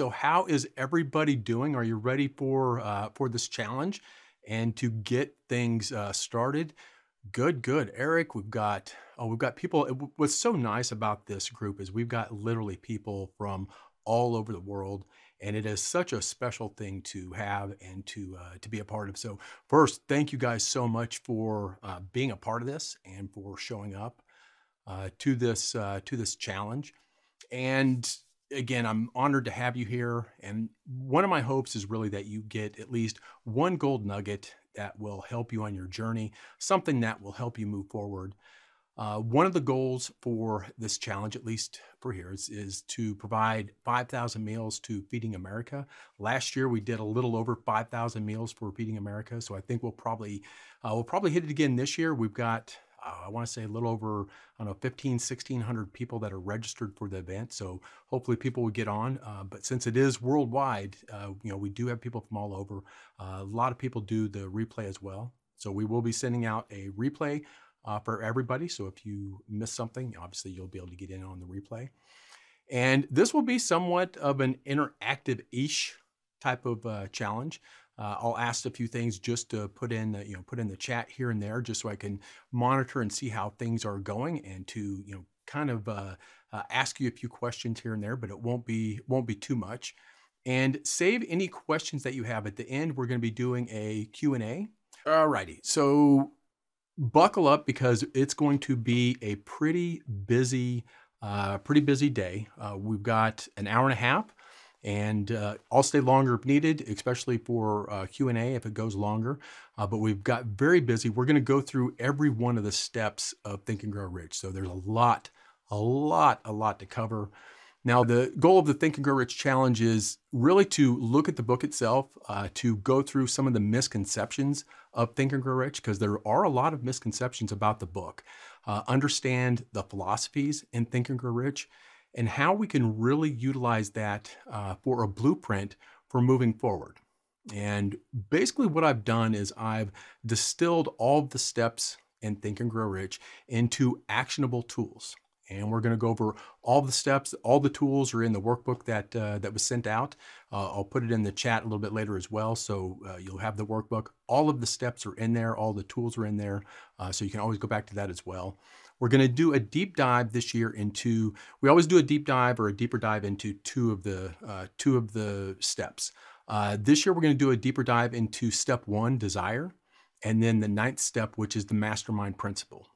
So, how is everybody doing? Are you ready for uh, for this challenge and to get things uh, started? Good, good, Eric. We've got oh, we've got people. What's so nice about this group is we've got literally people from all over the world, and it is such a special thing to have and to uh, to be a part of. So, first, thank you guys so much for uh, being a part of this and for showing up uh, to this uh, to this challenge. And again, I'm honored to have you here. And one of my hopes is really that you get at least one gold nugget that will help you on your journey, something that will help you move forward. Uh, one of the goals for this challenge, at least for here, is, is to provide 5,000 meals to Feeding America. Last year, we did a little over 5,000 meals for Feeding America, so I think we'll probably uh, we'll probably hit it again this year. We've got uh, I want to say a little over, I don't know, 15, 1600 people that are registered for the event. So hopefully people will get on. Uh, but since it is worldwide, uh, you know, we do have people from all over. Uh, a lot of people do the replay as well. So we will be sending out a replay uh, for everybody. So if you miss something, obviously you'll be able to get in on the replay. And this will be somewhat of an interactive-ish type of uh, challenge. Uh, I'll ask a few things just to put in, the, you know, put in the chat here and there, just so I can monitor and see how things are going, and to, you know, kind of uh, uh, ask you a few questions here and there, but it won't be won't be too much. And save any questions that you have at the end. We're going to be doing a Q and A. All righty. so buckle up because it's going to be a pretty busy, uh, pretty busy day. Uh, we've got an hour and a half and uh, I'll stay longer if needed, especially for uh, Q&A if it goes longer. Uh, but we've got very busy. We're going to go through every one of the steps of Think and Grow Rich. So there's a lot, a lot, a lot to cover. Now, the goal of the Think and Grow Rich Challenge is really to look at the book itself, uh, to go through some of the misconceptions of Think and Grow Rich, because there are a lot of misconceptions about the book. Uh, understand the philosophies in Think and Grow Rich, and how we can really utilize that uh, for a blueprint for moving forward. And basically, what I've done is I've distilled all the steps in Think and Grow Rich into actionable tools. And we're going to go over all the steps. All the tools are in the workbook that uh, that was sent out. Uh, I'll put it in the chat a little bit later as well, so uh, you'll have the workbook. All of the steps are in there. All the tools are in there, uh, so you can always go back to that as well. We're going to do a deep dive this year into. We always do a deep dive or a deeper dive into two of the uh, two of the steps. Uh, this year, we're going to do a deeper dive into step one, desire, and then the ninth step, which is the mastermind principle.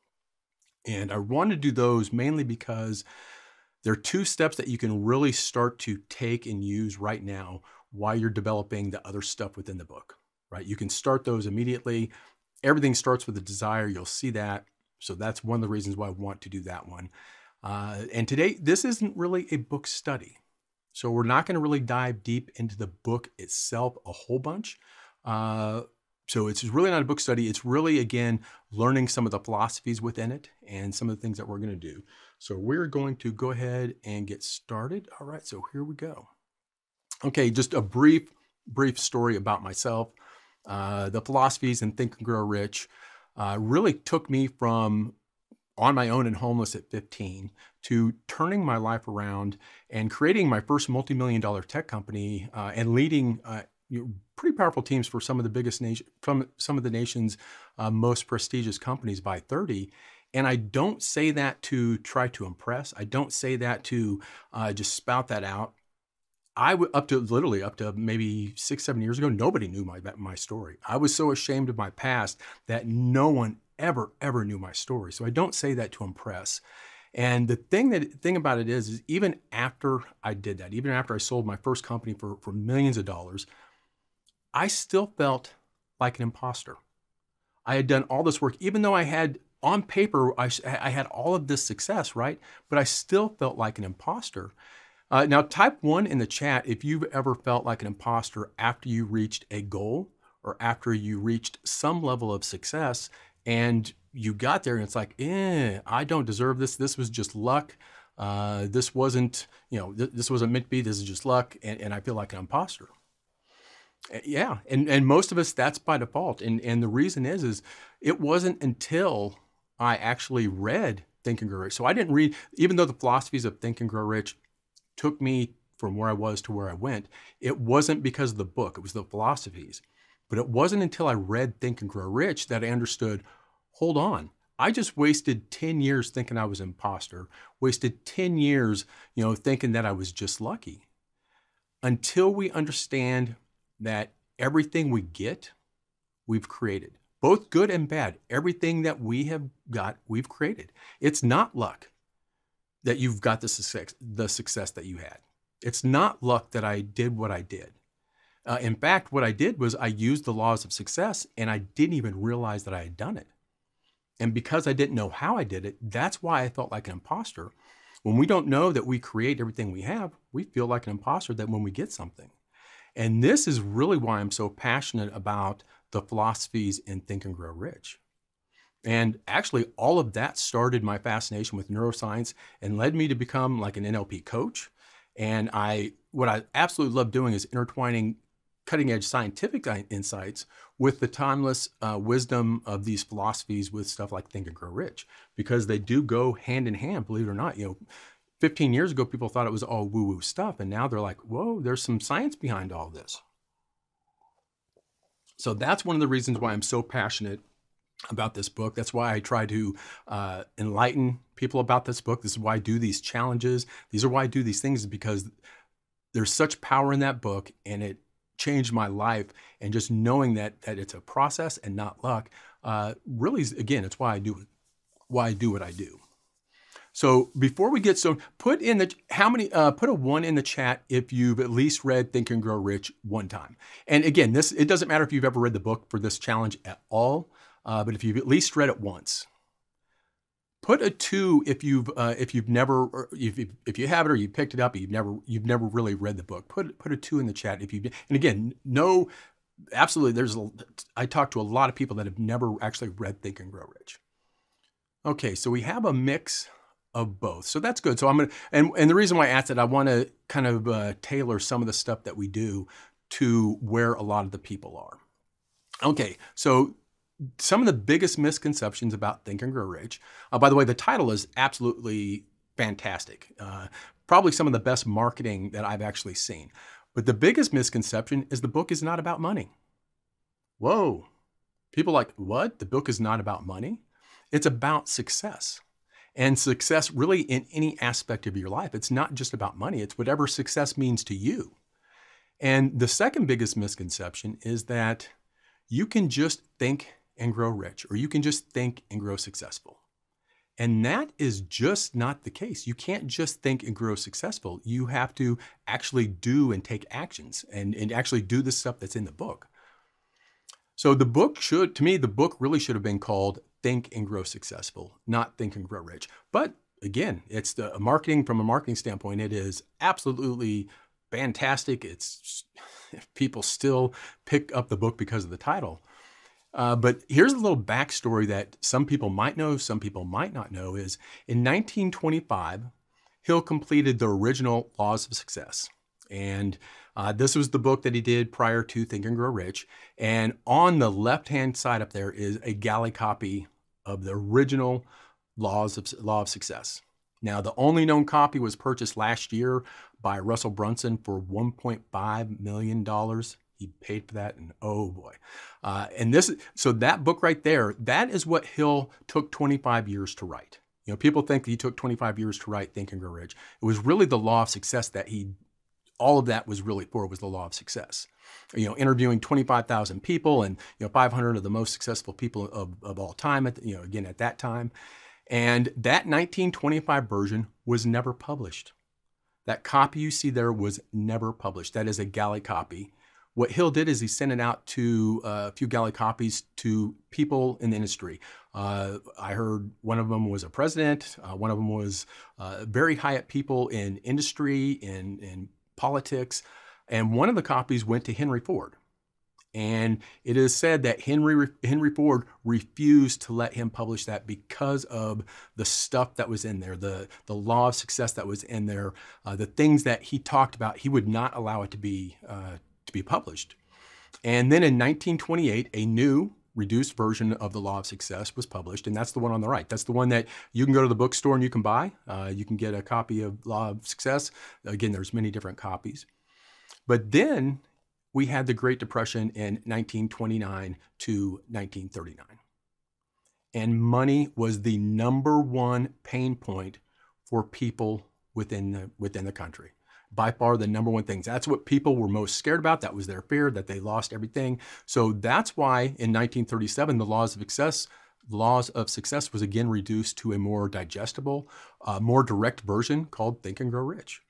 And I want to do those mainly because there are two steps that you can really start to take and use right now while you're developing the other stuff within the book. Right? You can start those immediately. Everything starts with a desire. You'll see that. So that's one of the reasons why I want to do that one. Uh, and today, this isn't really a book study. So we're not going to really dive deep into the book itself a whole bunch. Uh, so it's really not a book study. It's really, again, learning some of the philosophies within it and some of the things that we're going to do. So we're going to go ahead and get started. All right, so here we go. Okay, just a brief, brief story about myself. Uh, the philosophies and Think and Grow Rich uh, really took me from on my own and homeless at 15 to turning my life around and creating my first multi-million dollar tech company uh, and leading uh, you know, pretty powerful teams for some of the biggest nation from some of the nation's uh, most prestigious companies by 30 and I don't say that to try to impress. I don't say that to uh, just spout that out. I would up to literally up to maybe six, seven years ago, nobody knew my my story. I was so ashamed of my past that no one ever, ever knew my story. So I don't say that to impress. And the thing that thing about it is, is even after I did that, even after I sold my first company for, for millions of dollars, I still felt like an imposter. I had done all this work, even though I had on paper, I, I had all of this success, right? But I still felt like an imposter. Uh, now, type one in the chat if you've ever felt like an imposter after you reached a goal or after you reached some level of success and you got there and it's like, eh, I don't deserve this. This was just luck. Uh, this wasn't, you know, th- this wasn't meant to be. This is just luck. And, and I feel like an imposter. Eh, yeah. And, and most of us, that's by default. And, and the reason is, is it wasn't until I actually read Think and Grow Rich. So I didn't read, even though the philosophies of Think and Grow Rich took me from where I was to where I went, it wasn't because of the book, it was the philosophies. But it wasn't until I read Think and Grow Rich that I understood hold on. I just wasted 10 years thinking I was an imposter, wasted 10 years, you know, thinking that I was just lucky. Until we understand that everything we get, we've created, both good and bad. Everything that we have got, we've created. It's not luck that you've got the success, the success that you had. It's not luck that I did what I did. Uh, in fact, what I did was I used the laws of success and I didn't even realize that I had done it. And because I didn't know how I did it, that's why I felt like an imposter. When we don't know that we create everything we have, we feel like an imposter that when we get something. And this is really why I'm so passionate about the philosophies in Think and Grow Rich. And actually, all of that started my fascination with neuroscience and led me to become like an NLP coach. And I, what I absolutely love doing is intertwining cutting edge scientific insights with the timeless uh, wisdom of these philosophies with stuff like Think and Grow Rich, because they do go hand in hand, believe it or not. You know, 15 years ago, people thought it was all woo woo stuff. And now they're like, whoa, there's some science behind all this. So that's one of the reasons why I'm so passionate about this book. That's why I try to uh, enlighten people about this book. This is why I do these challenges. These are why I do these things because there's such power in that book and it changed my life. And just knowing that that it's a process and not luck, uh, really, again, it's why I do it, why I do what I do. So before we get so put in the how many uh, put a one in the chat if you've at least read Think and Grow Rich one time. And again, this it doesn't matter if you've ever read the book for this challenge at all, uh, but if you've at least read it once. Put a two if you've uh, if you've never if, if you have it or you picked it up you've never you've never really read the book. Put put a two in the chat if you and again no absolutely there's a, I talk to a lot of people that have never actually read Think and Grow Rich. Okay, so we have a mix of both. So that's good. So I'm to, and, and the reason why I asked it, I want to kind of uh, tailor some of the stuff that we do to where a lot of the people are. Okay, so some of the biggest misconceptions about Think and Grow Rich. Uh, by the way, the title is absolutely fantastic. Uh, probably some of the best marketing that I've actually seen. But the biggest misconception is the book is not about money. Whoa. People like, what? The book is not about money? It's about success and success really in any aspect of your life. It's not just about money, it's whatever success means to you. And the second biggest misconception is that you can just think and grow rich, or you can just think and grow successful. And that is just not the case. You can't just think and grow successful. You have to actually do and take actions and, and actually do the stuff that's in the book. So the book should, to me, the book really should have been called think and grow successful, not think and grow rich. But again, it's the marketing from a marketing standpoint, it is absolutely fantastic. It's people still pick up the book because of the title. Uh, but here's a little backstory that some people might know, some people might not know is in 1925, Hill completed the original Laws of Success. And uh, this was the book that he did prior to Think and Grow Rich. And on the left hand side up there is a galley copy of the original laws of law of success. Now, the only known copy was purchased last year by Russell Brunson for 1.5 million dollars. He paid for that, and oh boy! Uh, and this, so that book right there, that is what Hill took 25 years to write. You know, people think he took 25 years to write Think and Grow Rich. It was really the law of success that he, all of that was really for was the law of success you know, interviewing 25,000 people and, you know, 500 of the most successful people of, of all time, at the, you know, again, at that time. And that 1925 version was never published. That copy you see there was never published. That is a galley copy. What Hill did is he sent it out to uh, a few galley copies to people in the industry. Uh, I heard one of them was a president. Uh, one of them was uh, very high up people in industry, in, in politics. And one of the copies went to Henry Ford. And it is said that Henry, Henry Ford refused to let him publish that because of the stuff that was in there, the, the law of success that was in there, uh, the things that he talked about, he would not allow it to be, uh, be published. And then in 1928, a new reduced version of the Law of Success was published, and that's the one on the right. That's the one that you can go to the bookstore and you can buy. Uh, you can get a copy of Law of Success. Again, there's many different copies. But then we had the Great Depression in 1929 to 1939. And money was the number one pain point for people within the, within the country by far the number one things. That's what people were most scared about. That was their fear that they lost everything. So that's why in 1937 the laws of success laws of success was again reduced to a more digestible, uh, more direct version called Think and Grow Rich.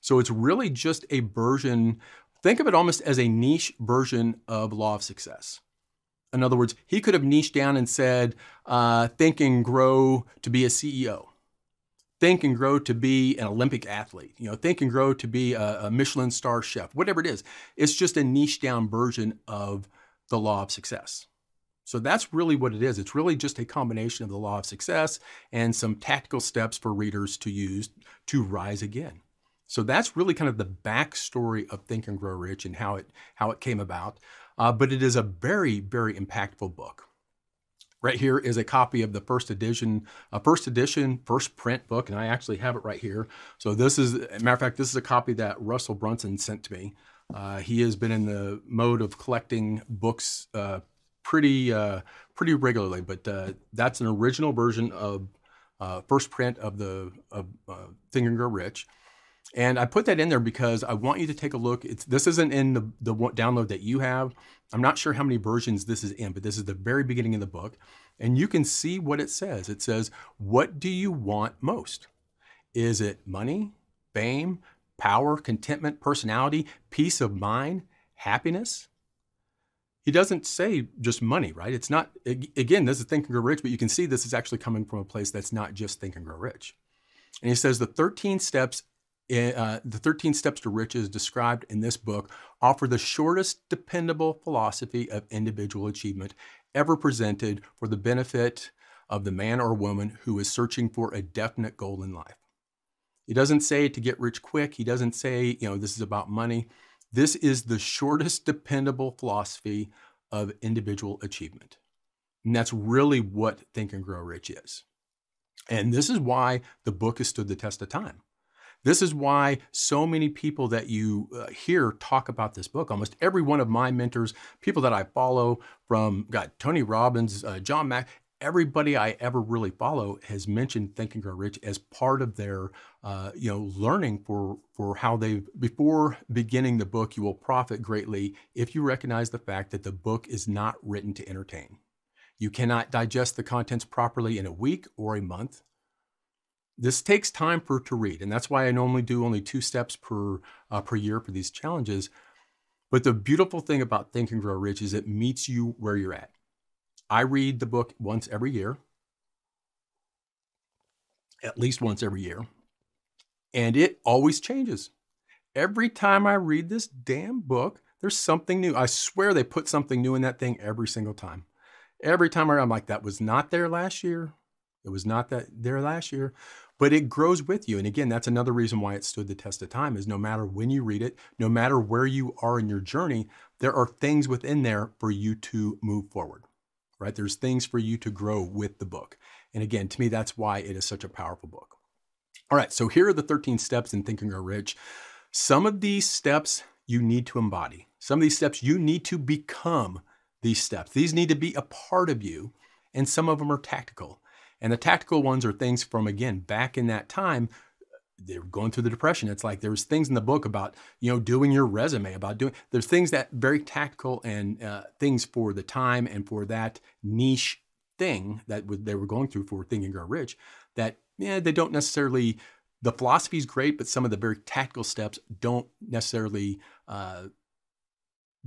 So it's really just a version. Think of it almost as a niche version of Law of Success. In other words, he could have niched down and said, uh, "Think and grow to be a CEO." Think and grow to be an Olympic athlete, you know, think and grow to be a, a, Michelin star chef, whatever it is. It's just a niche down version of the law of success. So that's really what it is. It's really just a combination of the law of success and some tactical steps for readers to use to rise again. So that's really kind of the backstory of Think and Grow Rich and how it how it came about. Uh, but it is a very very impactful book. Right here is a copy of the first edition, uh, first edition, first print book, and I actually have it right here. So this is, matter of fact, this is a copy that Russell Brunson sent to me. Uh, he has been in the mode of collecting books uh, pretty uh, pretty regularly, but uh, that's an original version of uh, first print of the of Think and Grow Rich. And I put that in there because I want you to take a look. It's, this isn't in the, the download that you have. I'm not sure how many versions this is in, but this is the very beginning of the book. And you can see what it says. It says, What do you want most? Is it money, fame, power, contentment, personality, peace of mind, happiness? He doesn't say just money, right? It's not, again, this is Think and Grow Rich, but you can see this is actually coming from a place that's not just Think and Grow Rich. And he says the 13 steps uh, the 13 Steps to Riches described in this book offer the shortest dependable philosophy of individual achievement ever presented for the benefit of the man or woman who is searching for a definite goal in life. He doesn't say to get rich quick. He doesn't say, you know, this is about money. This is the shortest dependable philosophy of individual achievement. And that's really what Think and Grow Rich is. And this is why the book has stood the test of time. This is why so many people that you uh, hear talk about this book, almost every one of my mentors, people that I follow from, got Tony Robbins, uh, John Mack, everybody I ever really follow has mentioned Think and Grow Rich as part of their, uh, you know, learning for for how they before beginning the book. You will profit greatly if you recognize the fact that the book is not written to entertain. You cannot digest the contents properly in a week or a month. This takes time for to read, and that's why I normally do only two steps per uh, per year for these challenges. But the beautiful thing about Think and Grow Rich is it meets you where you're at. I read the book once every year, at least once every year, and it always changes. Every time I read this damn book, there's something new. I swear they put something new in that thing every single time. Every time I, I'm like, that was not there last year. It was not that there last year but it grows with you. And again, that's another reason why it stood the test of time is no matter when you read it, no matter where you are in your journey, there are things within there for you to move forward, right? There's things for you to grow with the book. And again, to me, that's why it is such a powerful book. All right, so here are the 13 steps in Think and Grow Rich. Some of these steps you need to embody. Some of these steps you need to become these steps. These need to be a part of you, and some of them are tactical. And the tactical ones are things from, again, back in that time, they were going through the depression. It's like there's things in the book about, you know, doing your resume, about doing, there's things that very tactical and uh, things for the time and for that niche thing that they were going through for Think and Grow Rich that, yeah, they don't necessarily, the philosophy is great, but some of the very tactical steps don't necessarily uh,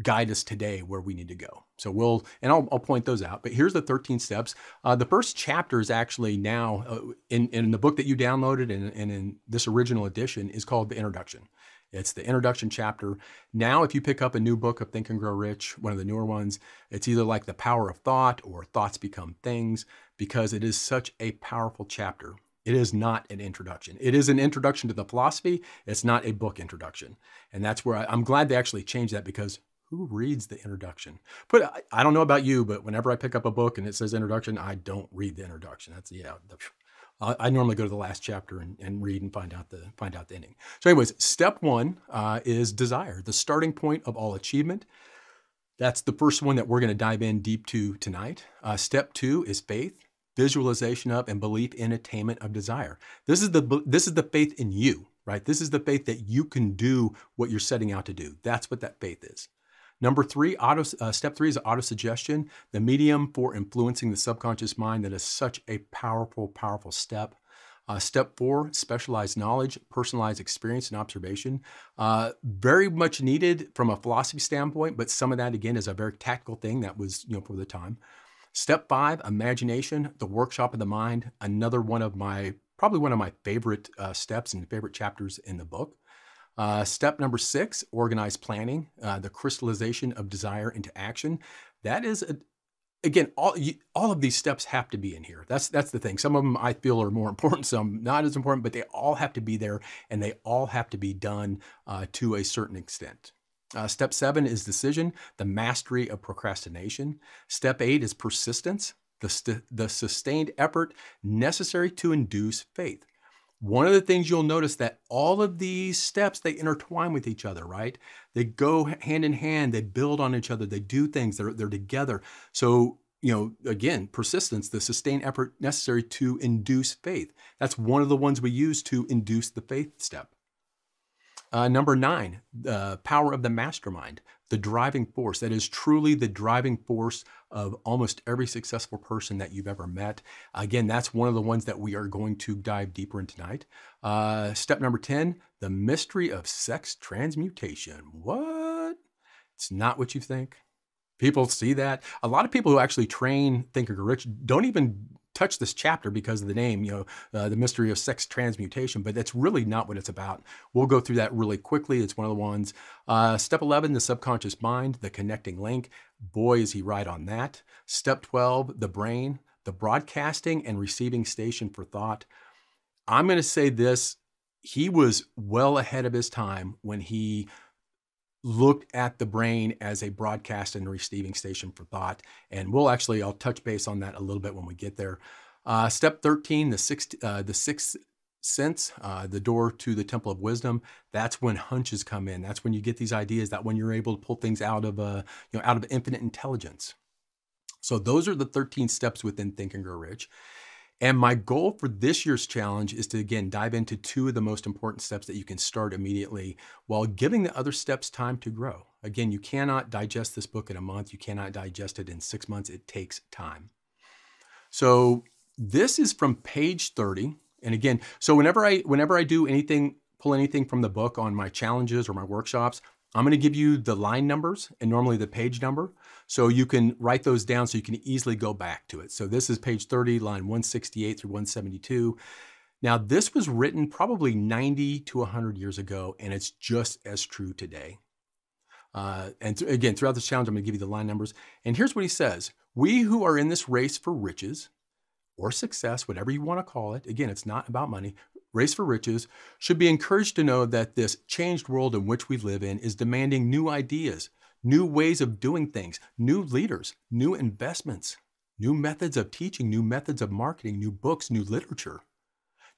guide us today where we need to go. So we'll, and I'll, I'll point those out. But here's the 13 steps. Uh, the first chapter is actually now uh, in, in the book that you downloaded and, and in this original edition is called the introduction. It's the introduction chapter. Now, if you pick up a new book of Think and Grow Rich, one of the newer ones, it's either like The Power of Thought or Thoughts Become Things because it is such a powerful chapter. It is not an introduction. It is an introduction to the philosophy. It's not a book introduction. And that's where I, I'm glad they actually changed that because who reads the introduction? But I, I, don't know about you, but whenever I pick up a book and it says introduction, I don't read the introduction. That's yeah. The, I, normally go to the last chapter and, and, read and find out the find out the ending. So, anyways, step one uh, is desire, the starting point of all achievement. That's the first one that we're going to dive in deep to tonight. Uh, step two is faith, visualization of and belief in attainment of desire. This is the this is the faith in you, right? This is the faith that you can do what you're setting out to do. That's what that faith is. Number three, auto, uh, step three is autosuggestion, the medium for influencing the subconscious mind that is such a powerful, powerful step. Uh, step four, specialized knowledge, personalized experience and observation. Uh, very much needed from a philosophy standpoint, but some of that again is a very tactical thing that was, you know, for the time. Step five, imagination, the workshop of the mind. Another one of my, probably one of my favorite uh, steps and favorite chapters in the book. Uh, step number six, organized planning, uh, the crystallization of desire into action. That is a, again, all all of these steps have to be in here. That's that's the thing. Some of them I feel are more important, some not as important, but they all have to be there, and they all have to be done uh, to a certain extent. Uh, step seven is decision, the mastery of procrastination. Step eight is persistence, the, the sustained effort necessary to induce faith. One of the things you'll notice that all of these steps they intertwine with each other, right? They go hand in hand, they build on each other, they do things, they're, they're together. So, you know, again, persistence, the sustained effort necessary to induce faith. That's one of the ones we use to induce the faith step. Uh, number nine, the power of the mastermind, the driving force. That is truly the driving force of almost every successful person that you've ever met. Again, that's one of the ones that we are going to dive deeper in tonight. Uh, step number 10, the mystery of sex transmutation. What? It's not what you think. People see that. A lot of people who actually train Think and Grow Rich don't even touch this chapter because of the name, you know, uh, the mystery of sex transmutation, but that's really not what it's about. We'll go through that really quickly. It's one of the ones. Uh, step 11, the subconscious mind, the connecting link. Boy, is he right on that. Step 12, the brain, the broadcasting and receiving station for thought. I'm going to say this he was well ahead of his time when he looked at the brain as a broadcast and receiving station for thought. And we'll actually, I'll touch base on that a little bit when we get there. Uh, step 13, the sixth, uh, the sixth sense, uh, the door to the temple of wisdom. That's when hunches come in. That's when you get these ideas. That when you're able to pull things out of, uh, you know, out of infinite intelligence. So those are the 13 steps within Think and Grow Rich. And my goal for this year's challenge is to again dive into two of the most important steps that you can start immediately while giving the other steps time to grow. Again, you cannot digest this book in a month, you cannot digest it in six months. It takes time. So, this is from page 30. And again, so whenever I whenever I do anything, pull anything from the book on my challenges or my workshops, I'm going to give you the line numbers and normally the page number. So you can write those down so you can easily go back to it. So this is page 30, line 168 through 172. Now, this was written probably 90 to 100 years ago, and it's just as true today. Uh, and th- again, throughout this challenge, I'm going to give you the line numbers. And here's what he says We who are in this race for riches or success, whatever you want to call it, again, it's not about money, race for riches, should be encouraged to know that this changed world in which we live in is demanding new ideas, new ways of doing things, new leaders, new investments, new methods of teaching, new methods of marketing, new books, new literature,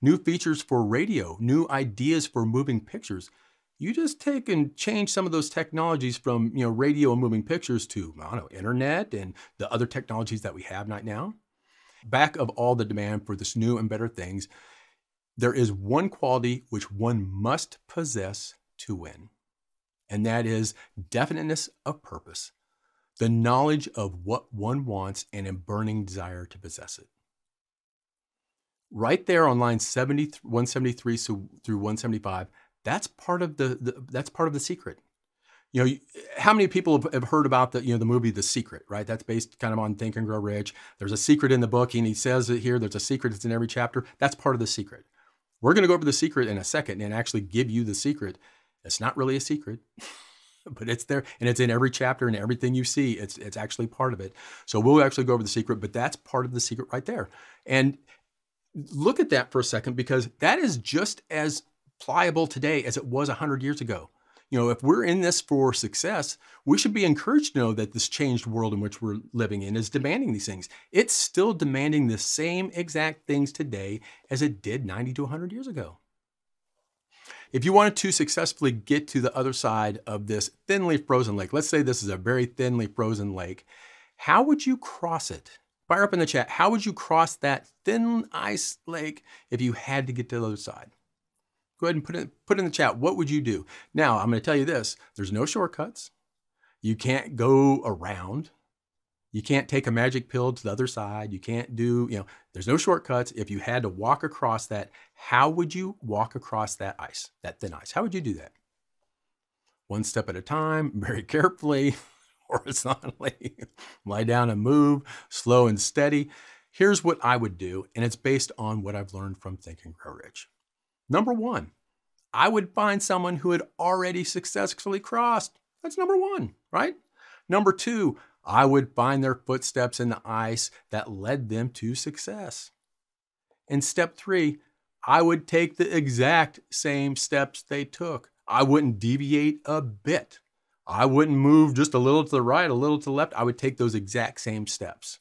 new features for radio, new ideas for moving pictures. You just take and change some of those technologies from you know radio and moving pictures to I don't know internet and the other technologies that we have right now. Back of all the demand for this new and better things, there is one quality which one must possess to win and that is definiteness of purpose, the knowledge of what one wants and a burning desire to possess it. Right there on line 70, 173 through 175, that's part of the, the that's part of the secret. You know, how many people have heard about the you know the movie The Secret, right? That's based kind of on Think and Grow Rich. There's a secret in the book, and he says it here. There's a secret that's in every chapter. That's part of the secret. We're going to go over the secret in a second and actually give you the secret it's not really a secret, but it's there and it's in every chapter and everything you see. It's it's actually part of it. So we'll actually go over the secret, but that's part of the secret right there. And look at that for a second because that is just as pliable today as it was 100 years ago. You know, if we're in this for success, we should be encouraged to know that this changed world in which we're living in is demanding these things. It's still demanding the same exact things today as it did 90 to 100 years ago. If you wanted to successfully get to the other side of this thinly frozen lake, let's say this is a very thinly frozen lake, how would you cross it? Fire up in the chat, how would you cross that thin ice lake if you had to get to the other side? Go ahead and put it put in the chat. What would you do? Now, I'm going to tell you this. There's no shortcuts. You can't go around. You can't take a magic pill to the other side. You can't do, you know, there's no shortcuts. If you had to walk across that, how would you walk across that ice, that thin ice? How would you do that? One step at a time, very carefully, horizontally, lie down and move, slow and steady. Here's what I would do, and it's based on what I've learned from Think and Grow Rich. Number one, I would find someone who had already successfully crossed. That's number one, right? Number two, I would find their footsteps in the ice that led them to success. In step three, I would take the exact same steps they took. I wouldn't deviate a bit. I wouldn't move just a little to the right, a little to the left. I would take those exact same steps.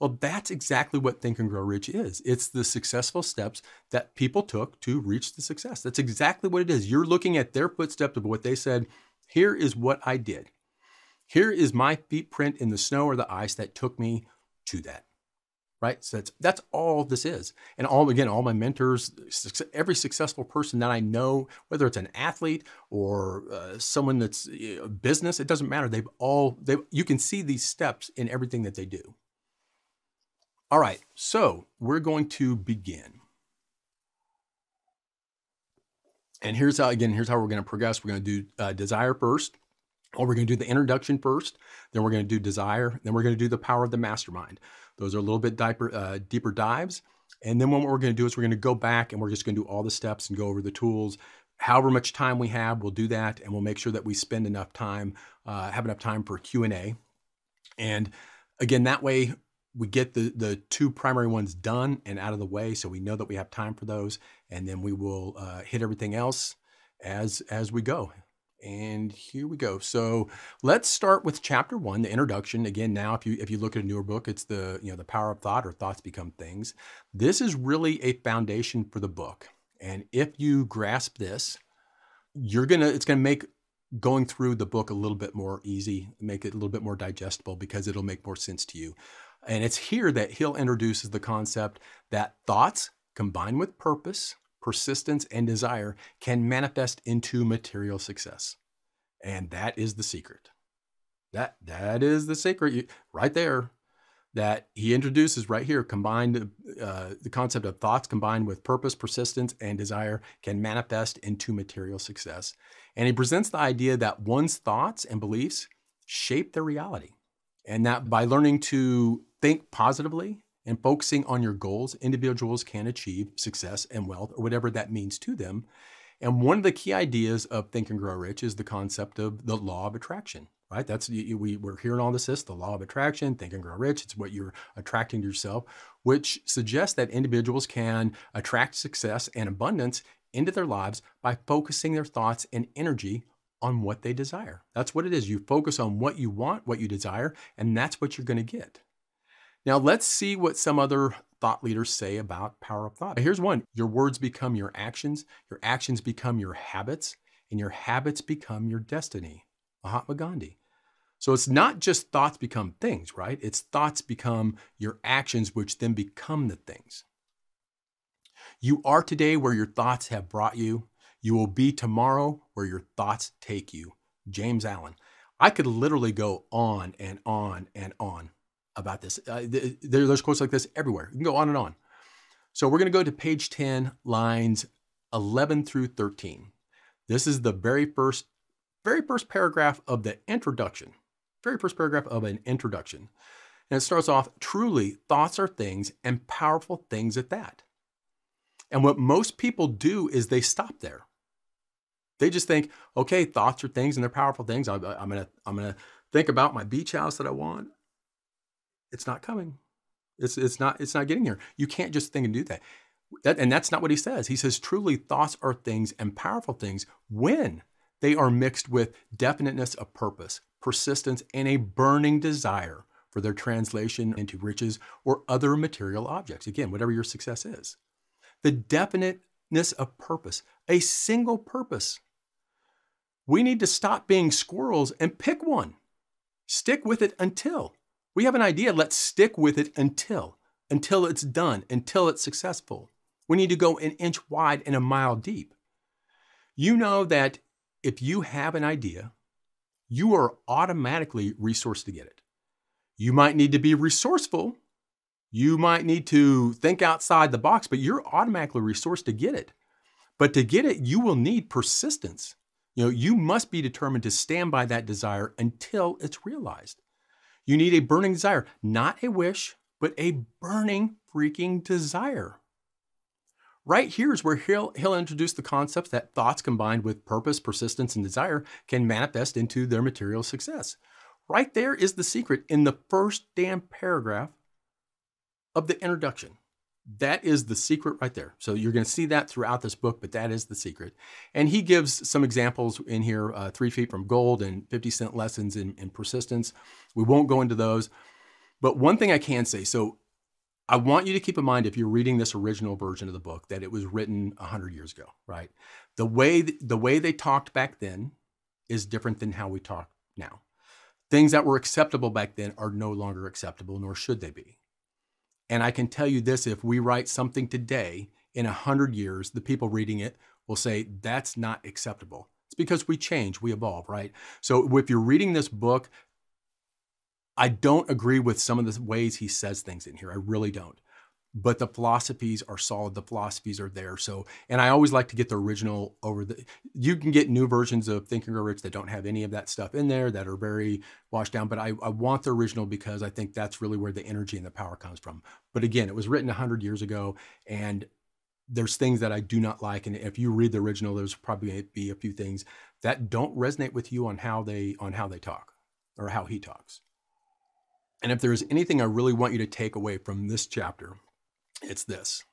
Well, that's exactly what Think and Grow Rich is. It's the successful steps that people took to reach the success. That's exactly what it is. You're looking at their footsteps of what they said. Here is what I did. Here is my feet print in the snow or the ice that took me to that. Right? So that's that's all this is. And all again, all my mentors, every successful person that I know, whether it's an athlete or uh, someone that's you know, business, it doesn't matter. They've all they you can see these steps in everything that they do. All right, so we're going to begin. And here's how, again, here's how we're going to progress. We're going to do uh, desire first, or we're going to do the introduction first, then we're going to do desire, then we're going to do the power of the mastermind. Those are a little bit deeper, uh, deeper dives. And then what we're going to do is we're going to go back and we're just going to do all the steps and go over the tools. However much time we have, we'll do that, and we'll make sure that we spend enough time, uh, have enough time for Q and A. And again, that way we get the the two primary ones done and out of the way so we know that we have time for those and then we will uh, hit everything else as as we go and here we go. So let's start with chapter one the introduction. Again now if you if you look at a newer book it's the you know the power of thought or thoughts become things. This is really a foundation for the book. And if you grasp this you're gonna it's gonna make going through the book a little bit more easy make it a little bit more digestible because it'll make more sense to you. And it's here that Hill introduces the concept that thoughts combined with purpose, persistence, and desire can manifest into material success. And that is the secret. That that is the secret right there that he introduces right here combined uh, the concept of thoughts combined with purpose persistence and desire can manifest into material success and he presents the idea that one's thoughts and beliefs shape their reality and that by learning to think positively and focusing on your goals, individuals can achieve success and wealth or whatever that means to them. And one of the key ideas of Think and Grow Rich is the concept of the law of attraction, right? That's we, we're hearing all this, this, the law of attraction, Think and Grow Rich. It's what you're attracting to yourself, which suggests that individuals can attract success and abundance into their lives by focusing their thoughts and energy on what they desire. That's what it is. You focus on what you want, what you desire, and that's what you're going to get. Now, let's see what some other thought leaders say about power of thought. Here's one your words become your actions, your actions become your habits, and your habits become your destiny. Mahatma Gandhi. So it's not just thoughts become things, right? It's thoughts become your actions, which then become the things. You are today where your thoughts have brought you. You will be tomorrow where your thoughts take you. James Allen. I could literally go on and on and on about this. Uh, there, there's quotes like this everywhere. You can go on and on. So we're going to go to page 10, lines 11 through 13. This is the very first, very first paragraph of the introduction. Very first paragraph of an introduction. And it starts off, truly, thoughts are things and powerful things at that. And what most people do is they stop there. They just think, okay, thoughts are things and they're powerful things. I, am gonna, I'm gonna think about my beach house that I want it's not coming. It's it's not it's not getting here. You can't just think and do that. That and that's not what he says. He says truly thoughts are things and powerful things when they are mixed with definiteness of purpose, persistence, and a burning desire for their translation into riches or other material objects. Again, whatever your success is. The definiteness of purpose, a single purpose. We need to stop being squirrels and pick one. Stick with it until. We have an idea, let's stick with it until, until it's done, until it's successful. We need to go an inch wide and a mile deep. You know that if you have an idea, you are automatically resourced to get it. You might need to be resourceful. You might need to think outside the box, but you're automatically resourced to get it. But to get it, you will need persistence. You know, you must be determined to stand by that desire until it's realized. You need a burning desire, not a wish, but a burning freaking desire. Right here is where he'll, he'll introduce the concepts that thoughts combined with purpose, persistence, and desire can manifest into their material success. Right there is the secret in the first damn paragraph of the introduction. That is the secret right there. So you're going to see that throughout this book, but that is the secret. And he gives some examples in here uh, Three Feet from Gold and 50 Cent Lessons in, in Persistence. We won't go into those. But one thing I can say so I want you to keep in mind if you're reading this original version of the book that it was written 100 years ago, right? The way the way they talked back then is different than how we talk now. Things that were acceptable back then are no longer acceptable nor should they be. And I can tell you this if we write something today in 100 years, the people reading it will say that's not acceptable. It's because we change, we evolve, right? So if you're reading this book, I don't agree with some of the ways he says things in here. I really don't. But the philosophies are solid. The philosophies are there. So, and I always like to get the original over the. You can get new versions of Think and Grow Rich that don't have any of that stuff in there that are very washed down. But I, I want the original because I think that's really where the energy and the power comes from. But again, it was written 100 years ago, and there's things that I do not like. And if you read the original, there's probably be a few things that don't resonate with you on how they on how they talk or how he talks. And if there's anything I really want you to take away from this chapter, it's this